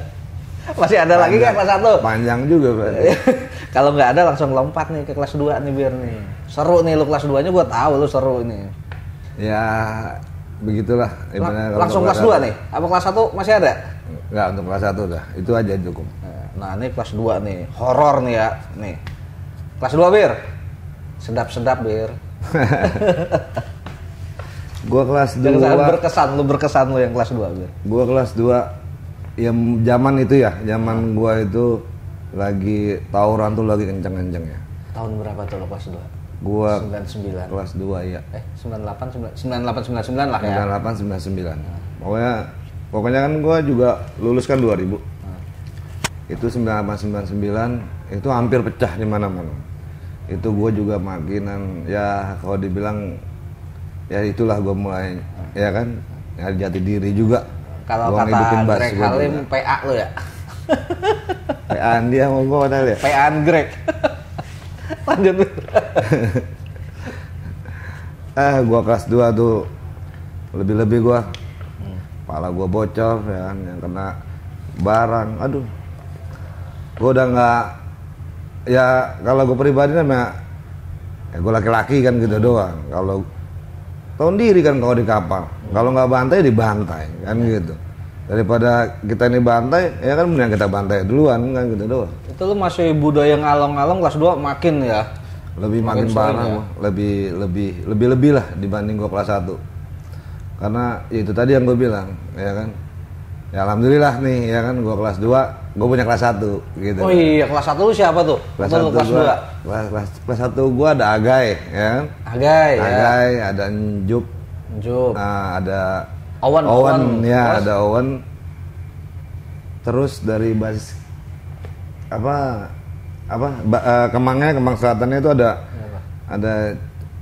Speaker 2: Masih ada lagi kan kelas 1?
Speaker 1: Panjang juga berarti.
Speaker 2: Kalau nggak ada langsung lompat nih ke kelas 2 nih biar nih. Seru nih lu kelas 2-nya gua tahu lu seru ini.
Speaker 1: Ya begitulah.
Speaker 2: La-
Speaker 1: ibaratnya kalau
Speaker 2: langsung kelas 2 nih. Apa kelas 1 masih ada?
Speaker 1: Enggak, untuk kelas 1 udah. Itu aja cukup.
Speaker 2: Nah, ini kelas 2 nih. Horor nih ya. Nih. Kelas 2, Bir. Sedap-sedap, Bir.
Speaker 1: Gua kelas 2.
Speaker 2: Jangan berkesan lu berkesan lu yang kelas 2, Bir.
Speaker 1: Gua kelas 2 yang zaman itu ya, zaman gua itu lagi tawuran tuh lagi kenceng-kencengnya.
Speaker 2: Tahun berapa tuh lo kelas 2?
Speaker 1: Gua
Speaker 2: 99.
Speaker 1: kelas 2 ya.
Speaker 2: Eh, 98 98 99 lah ya.
Speaker 1: 98 99. Pokoknya pokoknya kan gua juga lulus kan 2000. Itu 98 99 itu hampir pecah di mana-mana. Itu gua juga makinan ya kalau dibilang ya itulah gua mulai ya kan nyari jati diri juga.
Speaker 2: Kalau kata Greg Halim,
Speaker 1: juga.
Speaker 2: PA lu ya.
Speaker 1: Kayak Andi sama gua padahal ya.
Speaker 2: PA-an Greg. Lanjut.
Speaker 1: Eh, gua kelas 2 tuh lebih-lebih gua. Kepala gua bocor ya kan yang kena barang. Aduh. Gua udah nggak ya kalau gua pribadi namanya ya gua laki-laki kan gitu doang. Kalau tahun diri kan kalau di kapal. Kalau nggak bantai dibantai kan gitu. Daripada kita ini bantai, ya kan mending kita bantai duluan kan gitu doang.
Speaker 2: Itu lu masih budaya ngalong-ngalong kelas 2 makin ya.
Speaker 1: lebih
Speaker 2: Makin
Speaker 1: makin, parah
Speaker 2: ya?
Speaker 1: lebih lebih lebih lebih lah dibanding gua kelas 1 karena ya itu tadi yang gue bilang ya kan ya alhamdulillah nih ya kan gua kelas 2 gua punya kelas 1 gitu
Speaker 2: Oh iya, kelas 1 lu siapa tuh?
Speaker 1: kelas
Speaker 2: Atau lu
Speaker 1: 1
Speaker 2: kelas
Speaker 1: gua kelas kelas kelas 1 gua ada Agai ya kan
Speaker 2: 2? Agai ya.
Speaker 1: Agai ada Njup
Speaker 2: Jup.
Speaker 1: nah, ada
Speaker 2: Owen,
Speaker 1: Owen,
Speaker 2: Owen.
Speaker 1: ya
Speaker 2: Terus?
Speaker 1: ada Owen terus dari basis apa apa ba- eh, kemangnya kemang selatannya itu ada
Speaker 2: Apa?
Speaker 1: ada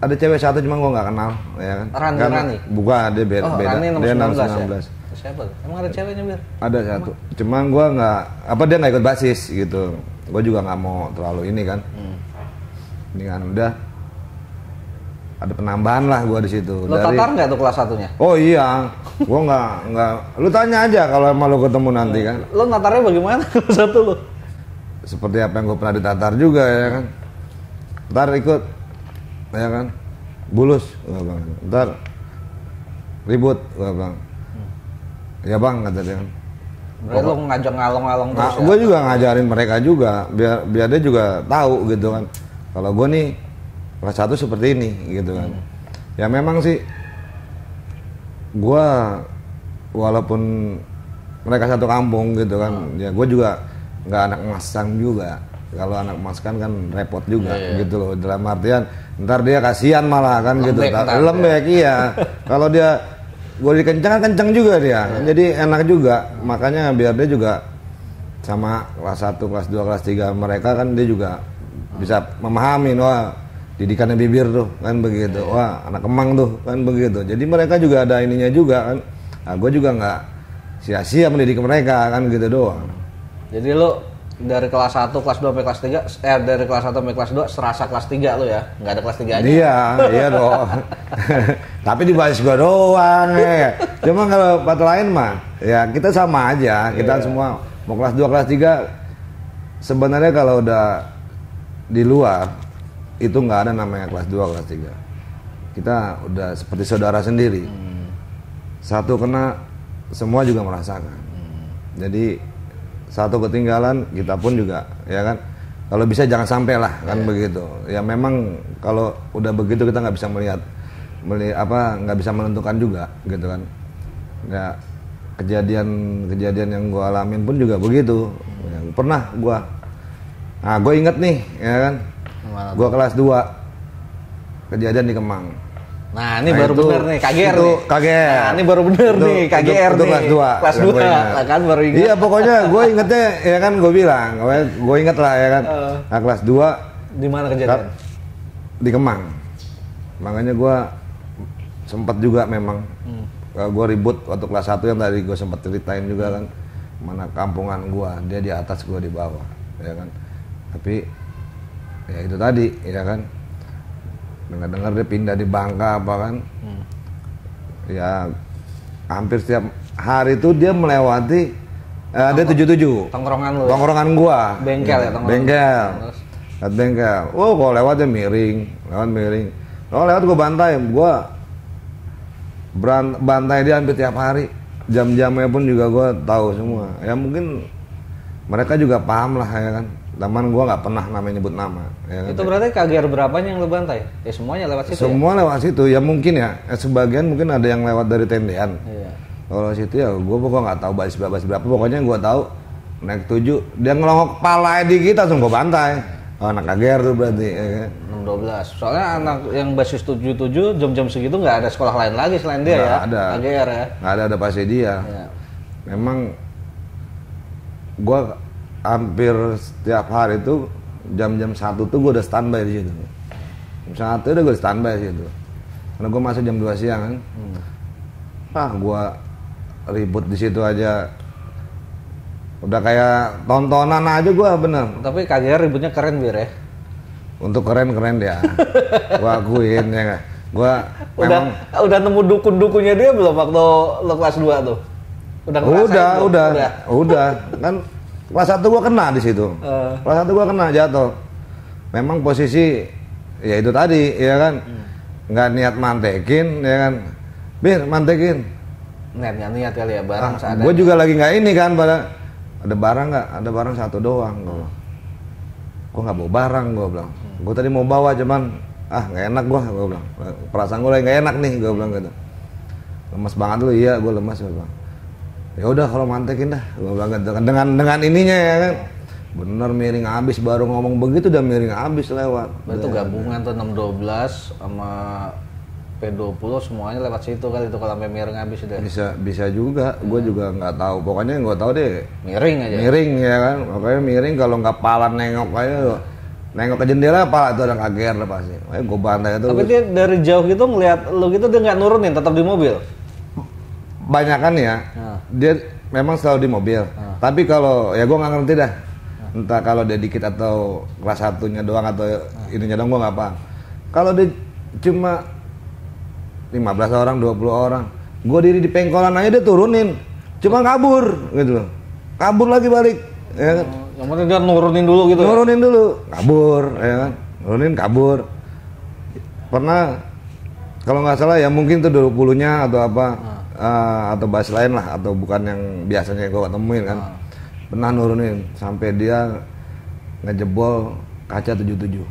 Speaker 1: ada cewek satu cuma gua nggak kenal ya kan
Speaker 2: Rani,
Speaker 1: Karena-
Speaker 2: Rani?
Speaker 1: bukan dia beda,
Speaker 2: Oh,
Speaker 1: beda.
Speaker 2: Rani
Speaker 1: dia
Speaker 2: 19,
Speaker 1: 19
Speaker 2: ya? Siapa? Emang ada ceweknya, Bir?
Speaker 1: ada satu. Cuma gua nggak apa dia nggak ikut basis gitu. Gua juga nggak mau terlalu ini kan.
Speaker 2: Hmm.
Speaker 1: ini kan udah ada penambahan lah gua di situ.
Speaker 2: Lu tatar nggak tuh kelas satunya?
Speaker 1: oh iya. Gua nggak nggak. Lu tanya aja kalau emang lu ketemu nanti kan.
Speaker 2: Lu natarnya bagaimana? Kelas satu lu?
Speaker 1: seperti apa yang gue pernah ditatar juga ya kan. Ntar ikut ya kan. Bulus gua bilang. Ntar ribut gua bilang ya bang kata dia.
Speaker 2: Berarti lu ngajak ngalong-ngalong
Speaker 1: nah,
Speaker 2: terus ya?
Speaker 1: gue juga ngajarin mereka juga biar biar dia juga tahu gitu kan. Kalau gue nih kelas satu seperti ini gitu kan. Ya memang sih gue walaupun mereka satu kampung gitu kan ya gue juga nggak anak masang juga. Kalau anak mas kan kan repot juga gitu loh. Dalam artian ntar dia kasihan malah kan gitu.
Speaker 2: Lembek ntar.
Speaker 1: lembek iya. Kalau dia gue dikencang kencang juga dia. Jadi enak juga. Makanya biar dia juga sama kelas 1, kelas 2, kelas 3 mereka kan dia juga bisa memahami wah didikannya bibir tuh kan begitu. Wah anak kemang tuh kan begitu. Jadi mereka juga ada ininya juga kan. Nah, gue juga nggak sia-sia mendidik mereka kan gitu doang.
Speaker 2: Jadi lu dari kelas 1, kelas 2 sampai kelas 3 eh dari kelas 1 sampai kelas 2 serasa kelas 3 lu ya. Nggak ada kelas 3 aja.
Speaker 1: Iya, iya dong. Tapi di basis gua doang ya. Cuma kalau tempat lain mah ya kita sama aja. Kita semua mau kelas 2, kelas 3 sebenarnya kalau udah di luar itu nggak ada namanya kelas 2, kelas 3. Kita udah seperti saudara sendiri. Satu kena semua juga merasakan. Jadi satu ketinggalan kita pun juga ya kan? Kalau bisa jangan sampai lah kan begitu. Ya memang kalau udah begitu kita nggak bisa melihat melihat apa nggak bisa menentukan juga gitu kan? Ya kejadian kejadian yang gua alamin pun juga begitu. Ya, pernah gua. Nah gue inget nih ya kan? Gua kelas 2 kejadian di Kemang
Speaker 2: Nah, ini
Speaker 1: Nah,
Speaker 2: baru
Speaker 1: itu-
Speaker 2: bener nih KGR
Speaker 1: itu
Speaker 2: nih.
Speaker 1: KGR.
Speaker 2: Nah, ini baru bener
Speaker 1: Itu-
Speaker 2: nih KGR
Speaker 1: itu, itu
Speaker 2: nih.
Speaker 1: kelas 2
Speaker 2: Kelas 2 lah kan baru ingat.
Speaker 1: Iya pokoknya gue ingetnya ya kan gue bilang gue inget lah ya kan
Speaker 2: Eh.
Speaker 1: nah, kelas 2
Speaker 2: Di mana kejadian?
Speaker 1: di Kemang makanya gue sempat juga memang
Speaker 2: Hmm.
Speaker 1: gue ribut waktu kelas 1 yang tadi gue sempat ceritain juga kan mana kampungan gue dia di atas gue di bawah ya kan tapi ya itu tadi ya kan dengar dengar dia pindah di Bangka apa kan
Speaker 2: Hmm.
Speaker 1: ya hampir setiap hari itu dia melewati eh, dia tujuh tujuh
Speaker 2: Tongkrongan lu. ya?
Speaker 1: tongkrongan gua
Speaker 2: Bengkel ya, tongkrongan.
Speaker 1: bengkel? Lihat bengkel oh kalau lewatnya miring lewat miring kalau lewat gua bantai gua beran- bantai dia hampir tiap hari jam-jamnya pun juga gua tahu semua ya mungkin mereka juga paham lah ya kan teman gua nggak pernah namanya nyebut nama ya kan?
Speaker 2: Itu berarti KGR berapanya yang lu bantai? Ya semuanya lewat situ. ya?
Speaker 1: semua lewat situ ya mungkin ya Eh, sebagian mungkin ada yang lewat dari tendean
Speaker 2: Iya.
Speaker 1: kalau situ ya gue pokoknya nggak tahu basis berapa berapa pokoknya gue tahu naik tujuh dia ngelongok kepala di kita langsung gue bantai oh, anak kager tuh berarti ya kan?
Speaker 2: 6 12. Soalnya anak yang basis 77 jam-jam segitu nggak ada sekolah lain lagi selain dia
Speaker 1: Nggak
Speaker 2: ya.
Speaker 1: ada.
Speaker 2: KGR ya.
Speaker 1: nggak ada ada pasti dia
Speaker 2: Iya.
Speaker 1: memang gue hampir setiap hari itu jam-jam satu tuh gue udah standby di situ. Jam satu udah gue standby di situ. Karena gue masuk jam 2 siang kan. Ah gue ribut di situ aja. Udah kayak tontonan aja gue bener.
Speaker 2: Tapi KGR ributnya keren bir ya.
Speaker 1: untuk keren keren dia. Gue akuin ya gue
Speaker 2: Udah
Speaker 1: memang
Speaker 2: udah nemu dukun-dukunnya dia belum waktu lo kelas 2 tuh? Udah
Speaker 1: udah,
Speaker 2: belum?
Speaker 1: udah, udah, kan kelas satu gua kena di situ.
Speaker 2: Eh.
Speaker 1: Kelas satu gua kena jatuh. Memang posisi ya itu tadi, ya kan, nggak niat mantekin, ya kan, bir mantekin.
Speaker 2: Niatnya niat kali ya barang
Speaker 1: Ah, gua juga lagi nggak ini kan, pada ada barang nggak? Ada barang satu doang. Gua, gua nggak bawa barang, gua bilang. Gua tadi mau bawa cuman ah nggak enak gua, gua bilang. Perasaan gua lagi nggak enak nih, gua bilang gitu. Lemas banget lu, iya, gua lemas, gua bilang ya udah kalau mantekin dah. Dengan dengan ininya ya kan. Bener miring habis baru ngomong begitu udah miring habis lewat.
Speaker 2: Itu gabungan tuh 612 sama P20 semuanya lewat situ kali itu kalau sampai miring habis deh.
Speaker 1: bisa bisa juga. Gue juga nggak tahu. Pokoknya gue tahu deh
Speaker 2: Miring aja.
Speaker 1: miring ya kan. Pokoknya miring kalau nggak pala nengok aja lo nengok ke jendela pala itu ada kager lah pasti. Makanya gue bantai itu
Speaker 2: Tapi dia dari jauh gitu ngelihat lu gitu dia nggak nurunin tetap di mobil.
Speaker 1: Banyak kan ya
Speaker 2: Nah.
Speaker 1: dia memang selalu di mobil. Tapi kalau ya gue nggak ngerti dah. Entah kalau dia dikit atau kelas satunya doang atau ininya doang gue nggak paham. Kalau dia cuma 15 orang 20 orang gue diri di pengkolan aja dia turunin. Cuma kabur gitu loh. Kabur lagi balik ya kan?
Speaker 2: Yang penting dia nurunin dulu gitu. ya?
Speaker 1: nurunin dulu. Kabur ya kan? Nurunin kabur pernah kalau nggak salah ya mungkin tuh 20 nya atau apa eh, atau bahas lain lah atau bukan yang biasanya gua temuin kan pernah nurunin sampai dia ngejebol kaca 77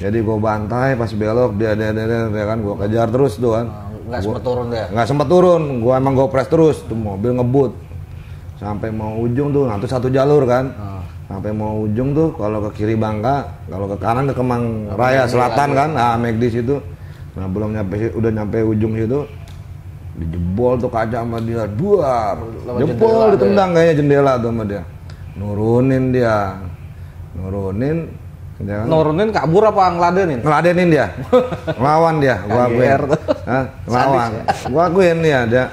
Speaker 1: jadi gua bantai pas belok dia dia dia, dia, dia kan gua kejar terus tuh kan
Speaker 2: Nah, Nggak sempet turun dia.
Speaker 1: nggak sempat turun gua emang gopres terus tuh mobil ngebut sampai mau ujung tuh, itu satu jalur kan.
Speaker 2: Ah.
Speaker 1: Sampai mau ujung tuh, kalau ke kiri Bangka, kalau ke kanan ke Kemang Raya Selatan kan, nah McD situ. Nah belum nyampe, udah nyampe ujung situ, dijebol tuh kaca sama dia, duar, jebol ditendang kayaknya jendela tuh sama dia, nurunin dia, nurunin, ya kan?
Speaker 2: Nurunin kabur apa ngeladenin?
Speaker 1: ngeladenin dia. Ngelawan dia. Gua akuin.
Speaker 2: KGR tuh.
Speaker 1: Hah? ngelawan. Gua akuin dia dia.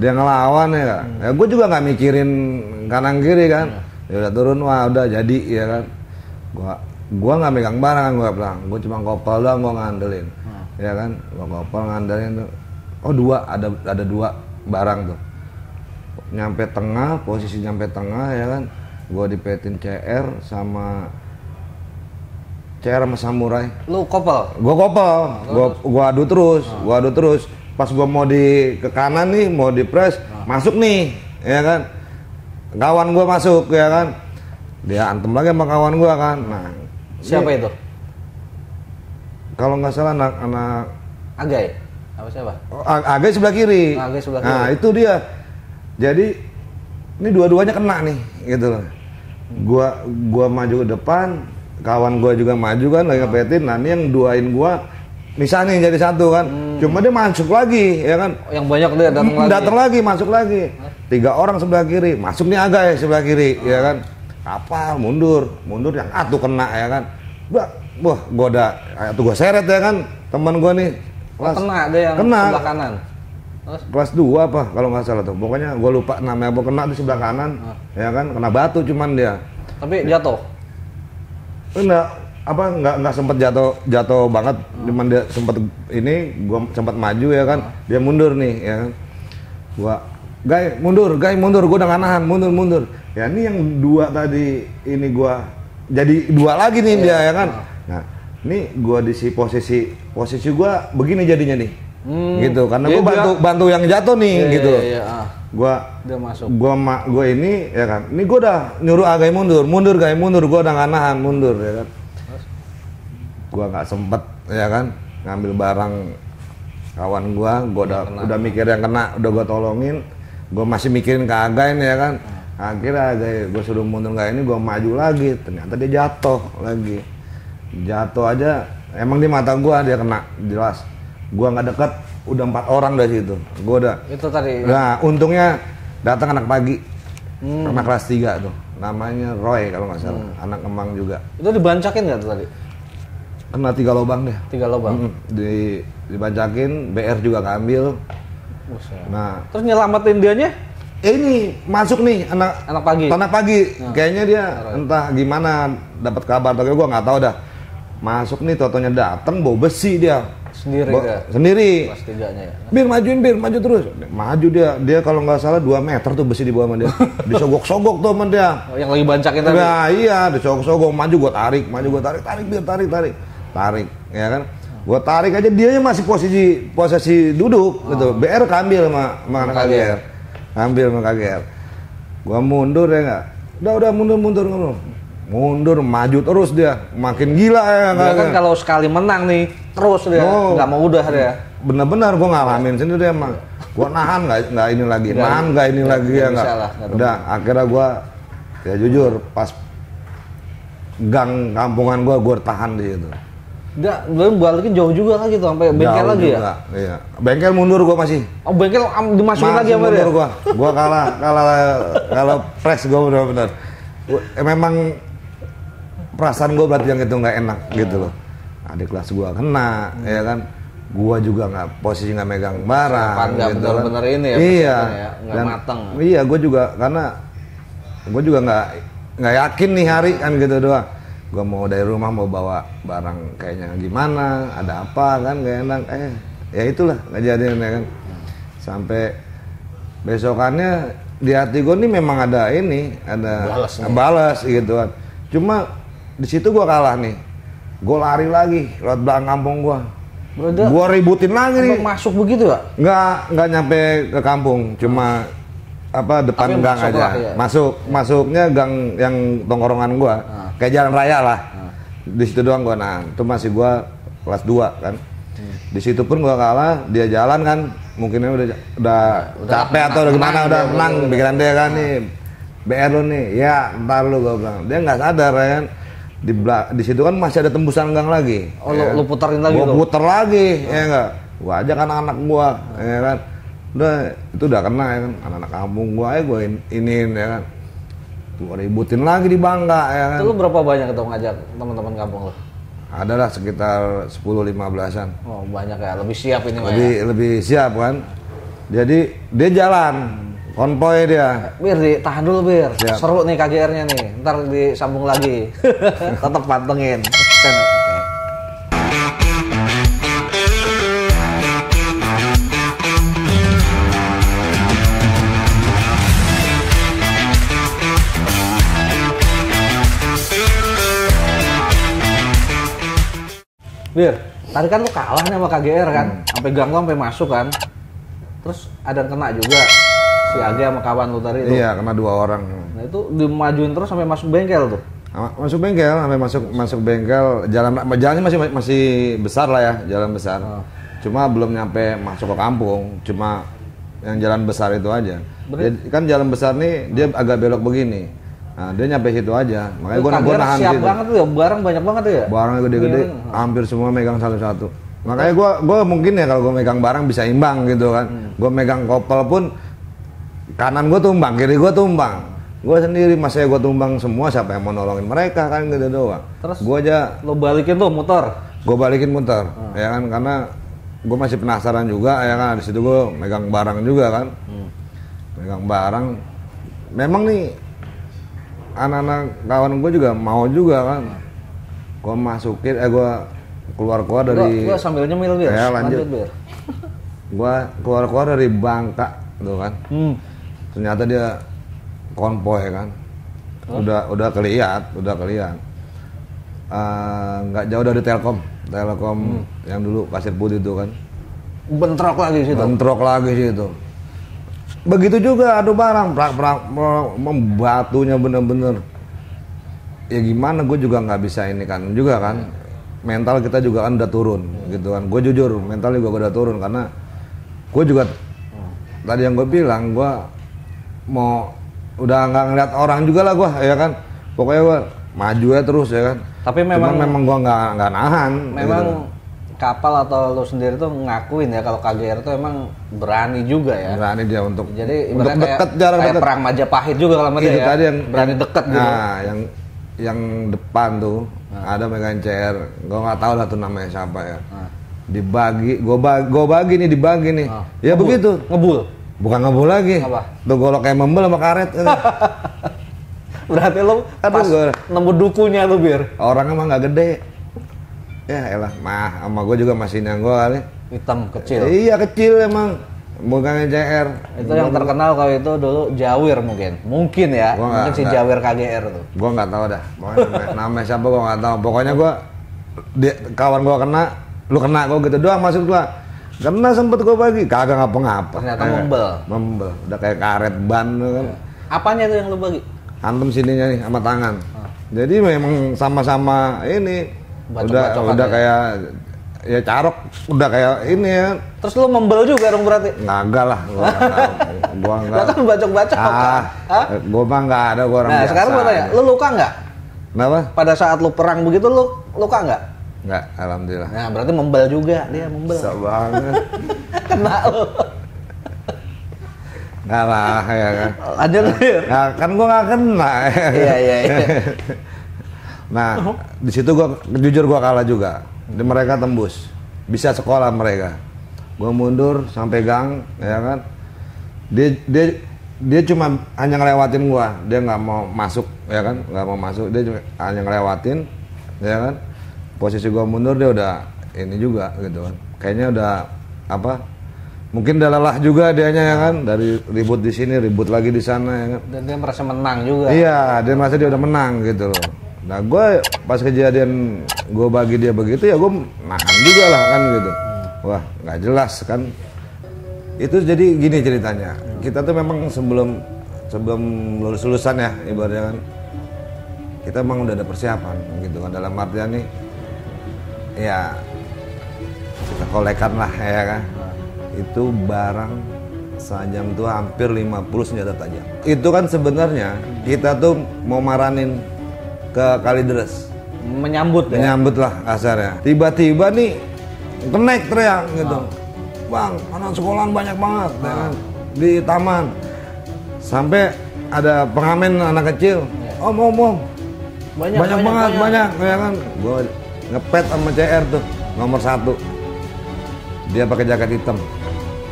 Speaker 1: Dia ngelawan ya kan ya gua juga nggak mikirin kanan kiri kan. Ya udah turun wah udah jadi ya kan. Gua gua nggak megang barang kan gua bilang. Gua cuma kopel doang gua ngandelin. Ya kan gua kopel ngandelin tuh oh dua. Ada ada dua barang tuh. Nyampe tengah posisi nyampe tengah ya kan? Gua dipetin CR sama CR sama samurai.
Speaker 2: Lu kopel.
Speaker 1: gua kopel. Gua gua adu terus gua adu terus. Pas gua mau di ke kanan nih mau di press masuk nih ya kan? Kawan gua masuk ya kan? Dia antem lagi sama kawan gua kan. Nah
Speaker 2: Siapa itu?
Speaker 1: kalau nggak salah anak anak
Speaker 2: Agai. Apa siapa?
Speaker 1: oh, Ag- Agak sebelah kiri.
Speaker 2: Agak sebelah
Speaker 1: nah
Speaker 2: kiri.
Speaker 1: itu dia. Jadi ini dua-duanya kena nih gitu loh. Gua gua maju ke depan kawan gua juga maju kan lagi ngepetin. Nah ini yang duain gua misalnya jadi satu kan. Cuma dia masuk lagi ya kan?
Speaker 2: Oh, yang banyak dia datang lagi.
Speaker 1: datang lagi masuk lagi. Tiga orang sebelah kiri masuk nih agak ya sebelah kiri ya kan? Kapal mundur mundur yang atuh kena ya kan? Wah wah gua udah tuh gua seret ya kan? Teman gua nih
Speaker 2: Oh, kena ada yang
Speaker 1: kena.
Speaker 2: sebelah kanan. Terus?
Speaker 1: Kelas 2 apa kalau nggak salah tuh. Pokoknya gua lupa namanya apa kena di sebelah kanan. Ya kan kena batu cuman dia.
Speaker 2: Tapi jatuh.
Speaker 1: enggak apa nggak nggak sempet jatuh jatuh banget. Cuman dia sempet ini gua sempat maju ya kan. Dia mundur nih ya kan. Gua gay mundur gay mundur. Gua udah nggak nahan mundur mundur. Ya ini yang dua tadi ini gua jadi dua lagi nih dia ya kan. Nah ini gua di si posisi posisi gua begini jadinya nih.
Speaker 2: Hmm.
Speaker 1: gitu karena gua bantu
Speaker 2: dia-
Speaker 1: bantu yang jatuh nih
Speaker 2: Iya,
Speaker 1: gitu
Speaker 2: iya, iya, ah.
Speaker 1: gua
Speaker 2: Dia masuk.
Speaker 1: gua ma gua ini ya kan? Ini gua udah nyuruh agak mundur. Mundur gak mundur. Gua udah nggak nahan mundur ya kan? Gua nggak sempet ya kan? Ngambil barang kawan gua gua udah udah mikir yang kena udah gua tolongin. Gua masih mikirin ke Agai nih ya kan? Akhirnya Agai gua suruh mundur kayak ini gua maju lagi. Ternyata dia jatuh lagi jatuh aja emang di mata gua dia kena jelas gua nggak deket udah empat orang dari situ gua udah
Speaker 2: Itu tadi.
Speaker 1: Nah, untungnya datang anak pagi.
Speaker 2: Hmm.
Speaker 1: Anak kelas 3 tuh. Namanya Roy kalau nggak salah. Anak Kemang juga.
Speaker 2: Itu dibancakin nggak tuh tadi?
Speaker 1: Kena tiga lubang deh.
Speaker 2: Tiga lubang.
Speaker 1: Mm, Di dibancakin, BR juga keambil.
Speaker 2: Buset.
Speaker 1: Nah,
Speaker 2: Terus nyelamatin dianya
Speaker 1: eh, ini masuk nih anak
Speaker 2: anak pagi.
Speaker 1: anak pagi.
Speaker 2: Nah.
Speaker 1: Kayaknya dia entah gimana dapat kabar tapi gua nggak tahu dah. Masuk nih totonya datang bawa besi dia.
Speaker 2: Sendiri
Speaker 1: Bawa-
Speaker 2: dia.
Speaker 1: Sendiri.
Speaker 2: Kelas tiganya ya.
Speaker 1: Bir majuin bir, maju terus. Maju dia. Dia kalau nggak salah 2 meter tuh besi di bawah sama dia. Disogok-sogok tuh sama dia.
Speaker 2: Oh, yang lagi bancakin tadi.
Speaker 1: Nah, iya, disogok-sogok, maju gua tarik, maju gua tarik, tarik bir, tarik, tarik. Tarik, ya kan? Gua tarik aja dia masih posisi posisi duduk gitu. BR kambil sama sama anak
Speaker 2: KGR.
Speaker 1: KGR. Ambil sama KGR. Gua mundur ya enggak? Udah, udah mundur, mundur, mundur. Mundur, maju terus dia. Makin gila ya
Speaker 2: Dia kan kalau sekali menang nih terus dia
Speaker 1: Oh.
Speaker 2: nggak mau udah dia.
Speaker 1: bener-bener gue ngalamin sendiri emang gue nahan nggak nggak ini lagi
Speaker 2: Nggak,
Speaker 1: nahan nggak ini
Speaker 2: nggak-
Speaker 1: lagi
Speaker 2: nggak
Speaker 1: ya nggak udah akhirnya gue ya jujur pas gang kampungan gue gue tahan di situ
Speaker 2: Dia belum balikin jauh juga lagi tuh sampai bengkel
Speaker 1: Jauh
Speaker 2: lagi ya.
Speaker 1: juga, iya. bengkel mundur gue masih
Speaker 2: Oh bengkel am- dimasukin lagi sama dia.
Speaker 1: mundur gue gue kalah kalah kalau press Gua- eh, memang perasaan gue berarti yang itu nggak enak gitu loh. Adik kelas gue kena ya kan? Gue juga nggak posisi nggak megang barang
Speaker 2: Siapa nggak
Speaker 1: gitu
Speaker 2: bener-bener
Speaker 1: kan.
Speaker 2: ini ya,
Speaker 1: iya.
Speaker 2: ya, nggak mateng.
Speaker 1: iya gue juga karena gue juga nggak nggak yakin nih hari kan gitu doang. Gue mau dari rumah mau bawa barang kayaknya gimana ada apa kan? Gak enak. Eh ya itulah kejadian ya kan? Sampai besokannya di hati gue nih memang ada ini ada
Speaker 2: balas
Speaker 1: gitu kan. Cuma di situ gue kalah nih. Gue lari lagi lewat belakang kampung gue gue ributin lagi nih.
Speaker 2: masuk begitu ya?
Speaker 1: nggak nggak nyampe ke kampung cuma apa depan
Speaker 2: Tapi
Speaker 1: gang
Speaker 2: masuk
Speaker 1: aja.
Speaker 2: lah, iya.
Speaker 1: masuk masuknya gang yang tongkrongan gua.
Speaker 2: Ah.
Speaker 1: kayak jalan raya lah. Di situ doang gua. Nah itu masih gua kelas 2 kan. Di situ pun gua kalah, dia jalan kan, mungkinnya udah udah, capek atau udah gimana, udah menang. Pikiran dia kan nih. BR lu nih, ya ntar lu gua bilang. Dia nggak sadar ya kan. Di, di situ kan masih ada tembusan gang lagi.
Speaker 2: Oh,
Speaker 1: ya
Speaker 2: lu, lu puterin lagi
Speaker 1: gua
Speaker 2: tuh.
Speaker 1: puter lagi ya enggak gua ajak anak-anak gua ya kan udah itu udah kena ya kan anak-anak kampung gua aja gua in, iniin ya kan gua ributin lagi di bangga ya kan
Speaker 2: Itu lu berapa banyak tuh ngajak teman-teman kampung lu?
Speaker 1: adalah sekitar 10-15an
Speaker 2: Oh, banyak ya. Lebih siap ini ya.
Speaker 1: lebih lebih siap kan jadi dia jalan konvoy dia
Speaker 2: Bir, di, tahan dulu Bir.
Speaker 1: Siap.
Speaker 2: Seru nih KGR-nya nih. Ntar disambung lagi. Tetap pantengin. Bir, tadi kan lu kalah nih sama KGR kan, sampai gang lu sampai masuk kan. Terus ada yang kena juga si Age sama kawan lu tadi itu.
Speaker 1: iya kena dua orang.
Speaker 2: Nah itu dimajuin terus sampai masuk bengkel tuh.
Speaker 1: Ma- masuk bengkel sampai masuk masuk bengkel. Jalan jalannya masih masih besar lah ya jalan besar.
Speaker 2: Oh.
Speaker 1: cuma belum nyampe masuk ke kampung cuma yang jalan besar itu aja. Jadi, kan jalan besar nih dia agak belok begini. Nah, dia nyampe situ aja. Makanya gua, gua nahan
Speaker 2: siap
Speaker 1: situ.
Speaker 2: banget tuh ya, barang banyak banget tuh ya.
Speaker 1: barang gede-gede hampir semua megang satu-satu. Makanya gua gua mungkin ya kalau gua megang barang bisa imbang gitu kan.
Speaker 2: Hmm.
Speaker 1: gua megang kopel pun kanan gua tumbang kiri gua tumbang gua sendiri masanya gua tumbang semua siapa yang mau nolongin mereka kan gitu doang
Speaker 2: Terus?
Speaker 1: gua aja
Speaker 2: Lo balikin tuh motor.
Speaker 1: gue balikin muter ya kan karena gue masih penasaran juga ya kan di situ gue megang barang juga kan megang barang memang nih anak-anak kawan gue juga mau juga kan gue masukin eh gue keluar keluar dari
Speaker 2: gua sambil nyemil Bir.
Speaker 1: Ya, lanjut.
Speaker 2: Bir.
Speaker 1: gue keluar keluar dari Bangka tuh kan
Speaker 2: Hmm.
Speaker 1: Ternyata dia konvoy kan? Udah udah keliat udah keliat. Eh, nggak jauh dari Telkom. Telkom yang dulu pasir putih itu kan?
Speaker 2: Bentrok lagi situ.
Speaker 1: bentrok lagi sih itu begitu juga adu barang prak prak prak, membatunya bener-bener. Ya gimana gue juga nggak bisa ini kan juga kan? Mental kita juga kan udah turun gitu kan? Gue jujur mental juga udah turun karena gue juga tadi yang gue bilang gue mau udah nggak ngeliat orang juga lah gue ya kan pokoknya gue maju ya terus ya kan
Speaker 2: Tapi
Speaker 1: Cuman
Speaker 2: memang
Speaker 1: memang gue nggak nggak nahan
Speaker 2: memang
Speaker 1: gitu.
Speaker 2: kapal atau lu sendiri tuh ngakuin ya kalau KGR tuh emang berani juga ya.
Speaker 1: berani dia untuk
Speaker 2: Jadi
Speaker 1: untuk
Speaker 2: ibaratnya
Speaker 1: deket
Speaker 2: kayak,
Speaker 1: jarak
Speaker 2: kayak
Speaker 1: deket
Speaker 2: perang Majapahit juga kalau
Speaker 1: itu
Speaker 2: ya.
Speaker 1: tadi yang
Speaker 2: berani deket gitu.
Speaker 1: nah yang yang depan tuh ada megang CR gue nggak tahu lah tuh namanya siapa ya
Speaker 2: Nah.
Speaker 1: dibagi gue bagi gue bagi nih dibagi nih
Speaker 2: Ah.
Speaker 1: ya
Speaker 2: Ngebul.
Speaker 1: begitu
Speaker 2: Ngebul.
Speaker 1: Bukan ngebul lagi
Speaker 2: Apa?
Speaker 1: tuh golok kayak membel sama karet
Speaker 2: Berarti lu
Speaker 1: Aduh,
Speaker 2: pas
Speaker 1: gua-
Speaker 2: nemu dukunya tuh Bir.
Speaker 1: orang emang nggak gede ya elah mah sama gue juga masih yang gue kali
Speaker 2: Hitam kecil.
Speaker 1: iya kecil emang bukan CR
Speaker 2: Itu yang terkenal kalau itu dulu Jawir mungkin. Mungkin ya.
Speaker 1: Gua
Speaker 2: mungkin si
Speaker 1: nggak.
Speaker 2: Jawir KGR tuh.
Speaker 1: gue nggak tahu dah pokoknya namanya, namanya siapa gue nggak tahu pokoknya gue kawan gue kena lu kena gue gitu doang masuk gue kena sempet gue bagi kagak ngapa-ngapa
Speaker 2: Ternyata
Speaker 1: Eh,
Speaker 2: membel.
Speaker 1: membel udah kayak karet ban kan
Speaker 2: Apanya tuh yang lu bagi?
Speaker 1: hantem sininya nih sama tangan
Speaker 2: Ah.
Speaker 1: jadi memang sama-sama ini udah
Speaker 2: Bacok-bacokan
Speaker 1: udah
Speaker 2: ya?
Speaker 1: kayak ya carok udah kayak ini ya
Speaker 2: Terus lu membel juga dong berarti.
Speaker 1: nggak lah gua gua
Speaker 2: Lah
Speaker 1: nggak
Speaker 2: kan bacok-bacok
Speaker 1: ah
Speaker 2: kan? Hah?
Speaker 1: gua mah nggak ada gua orang
Speaker 2: Nah,
Speaker 1: biasa
Speaker 2: sekarang gua tanya, lu luka nggak?
Speaker 1: kenapa
Speaker 2: Pada saat lu perang begitu lu luka nggak?
Speaker 1: Nggak alhamdulillah.
Speaker 2: Nah, berarti membel juga. Dia membel.
Speaker 1: bisa banget.
Speaker 2: Kena lu.
Speaker 1: nggak lah ya kan.
Speaker 2: Lanjut Bir.
Speaker 1: Nah, kan gua nggak kena.
Speaker 2: Iya, iya, iya.
Speaker 1: nah di situ gua jujur gua kalah juga. Di mereka tembus. Bisa sekolah mereka. Gua mundur sampai gang ya kan. Dia dia dia cuma hanya ngelewatin gua. Dia nggak mau masuk ya kan. Nggak mau masuk. Dia cuma hanya ngelewatin ya kan posisi gua mundur dia udah ini juga gitu kan kayaknya udah apa mungkin udah lelah juga dianya ya kan dari ribut di sini ribut lagi di sana ya kan
Speaker 2: Dan dia merasa menang juga.
Speaker 1: Iya, dia merasa dia udah menang gitu loh. Nah, gue pas kejadian gue bagi dia begitu ya gue nahan juga lah kan gitu. Wah, nggak jelas kan. Itu jadi gini ceritanya. Kita tuh memang sebelum sebelum lulus lulusan ya ibaratnya kan. Kita emang udah ada persiapan gitu kan dalam artian nih. Ya kita kolekan lah ya kan. Itu barang sajam tuh hampir 50 senjata tajam. Itu kan sebenarnya kita tuh mau maranin ke Kalideres.
Speaker 2: Menyambut ya.
Speaker 1: Menyambut lah kasarnya. Tiba-tiba nih kenek teriak gitu. Bang, anak sekolahan banyak banget ya kan? di taman. Sampai ada pengamen anak kecil. Om, om, om.
Speaker 2: Banyak,
Speaker 1: Banyak,
Speaker 2: banyak,
Speaker 1: banget,
Speaker 2: banyak.
Speaker 1: banyak, ya kan. Gue ngepet sama CR tuh, nomor satu. Dia pakai jaket hitam.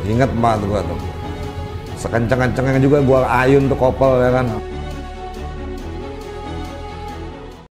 Speaker 1: Ingat banget gua tuh. Sekencang-kencangnya juga gua ayun tuh kopel ya kan.